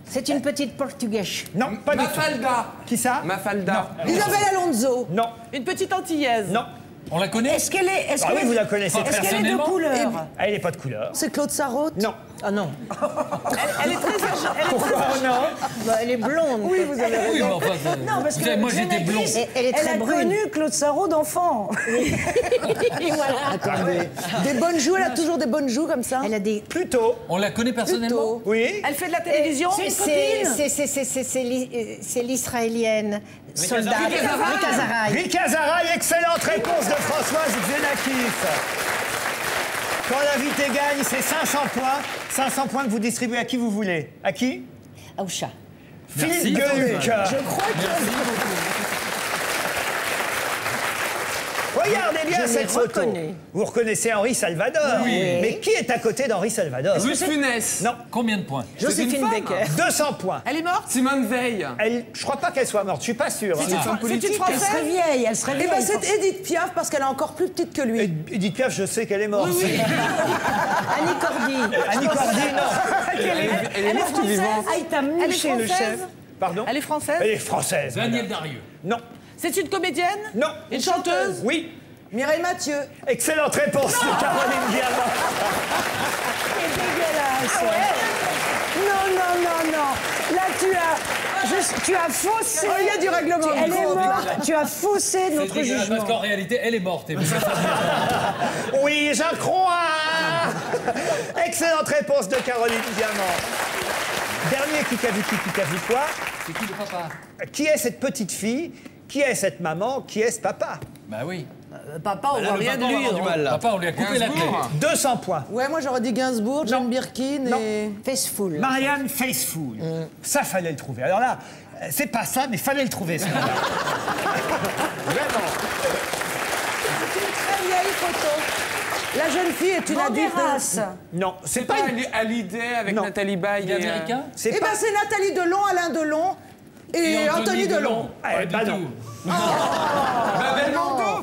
C'est une petite portugaise. non, pas du tout. Mafalda. Qui ça? Mafalda. Isabelle Alonso. Non, Une petite antillaise. non. On la connaît? Est-ce qu'elle est, est-ce Ah qu'elle oui, est- vous la connaissez Est-ce qu'elle est de couleur? Elle n'est pas de couleur. C'est Claude Sarraute? Non. Ah non. Elle est très âgée. Elle est Pourquoi non Bah, elle est blonde. Oui, vous avez Oui, mais raison. enfin, ça- Non, parce que savez, moi j'étais Xenakis, blond. Et- elle est très a brune. connu Claude Sarraute d'enfant. Et voilà. Attendez. Des bonnes joues, elle a toujours des bonnes joues comme ça Elle a des. Plutôt. On la connaît personnellement Plutôt. Oui. Elle fait de la télévision C'est- l'israélienne soldat. Rika Zaraï. Rika Zaraï. Excellente réponse de Françoise Xenakis. Quand l'invité gagne, c'est 500 points. 500 points que vous distribuez à qui vous voulez. À qui? Aoucha. Merci. Philippe Gueluc. Je crois que Regardez bien cette photo. Vous reconnaissez Henri Salvador. Oui. Mais qui est à côté d'Henri Salvador Louis Funès. Non, Combien de points Joséphine Baker. 200 points. Elle est morte Simone Veil. Elle, je crois pas qu'elle soit morte, je suis pas sûr. C'est une, une politique. Elle serait française vieille, elle serait Eh vieille. ben, c'est Edith Piaf parce qu'elle est encore plus petite que lui. Edith Piaf, je sais qu'elle est morte. Annie Cordy. Annie Cordy, non. Elle est, elle est Elle est morte ou française vivante Elle est française chef. Pardon Elle est française Elle est française. Daniel. Darieux. Non, C'est une comédienne non. Une chanteuse Oui. Mireille Mathieu. Excellente réponse de Caroline Diamant. C'est dégueulasse. Non, non, non, non. Là, tu as, je- tu as faussé. Oh, il y a du règlement Tu- Elle est morte. Tu as faussé notre jugement. parce qu'en réalité, elle est morte. Et. Oui, je crois. Excellente réponse de Caroline Diamant. Dernier qui a vu qui, qui a vu quoi C'est qui le papa? Qui est cette petite fille Qui est cette maman? Qui est ce papa? Bah oui. Euh, Papa, on Là, voit rien de papa, on du hein. mal, là. Papa, on lui a coupé la clé. Gainsbourg. 200 points. Ouais, moi j'aurais dit Gainsbourg, Jane Birkin Non. et. Faceful. Marianne Faithfull. Ça, fallait le trouver. Alors là, euh, c'est pas ça, mais fallait le trouver, ce moment-là. Vraiment. C'est une très vieille photo. La jeune fille est une adulte. Banderas. Non, c'est C'est pas une... Hallyday avec Non. Nathalie Baye. Et, euh, américain C'est Eh pas... ben c'est Nathalie Delon, Alain Delon et, Anthony, Delon. Eh, Pas bah du non. tout. Bah.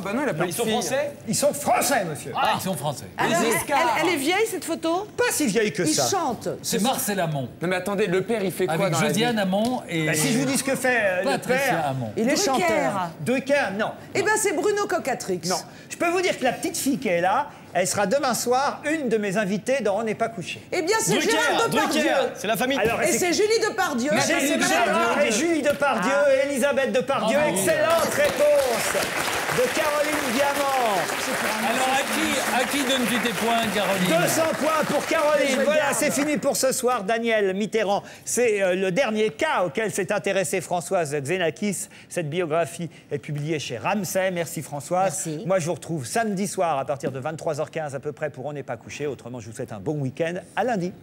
Bah non, il a pas de Ils sont fille. français Ils sont français, monsieur. Ah, ils sont français. Alors, Les elle, est vieille, cette photo? Pas si vieille que Ils ça. chantent. C'est Marcel Amont. Non mais attendez, le père il fait quoi Avec dans la Josiane Amont et. Bah, si je vous dis ce que fait euh, le Patricia père... Amont. Il est Drucker. chanteur. Drucker, non. Eh ben c'est Bruno Cocatrix. Non. Je peux vous dire que la petite fille qui est là, elle sera demain soir une de mes invitées dans On n'est pas couché. Eh bien c'est Gérard Depardieu. C'est la famille. Alors, Et c'est- Julie Depardieu. Et c'est Gérard et Julie Depardieu et Elisabeth Depardieu. Bravo. Excellente réponse de Caroline Diamant. Alors, à qui, à qui donnes-tu tes points, Caroline 200 points pour Caroline. Voilà, c'est fini pour ce soir. Daniel Mitterrand, c'est euh, le dernier cas auquel s'est intéressée Françoise Xenakis. Cette biographie est publiée chez Ramsay. Merci Françoise. Merci. Moi, je vous retrouve samedi soir à partir de 23h15 à peu près pour On n'est pas couché. Autrement, je vous souhaite un bon week-end. À lundi.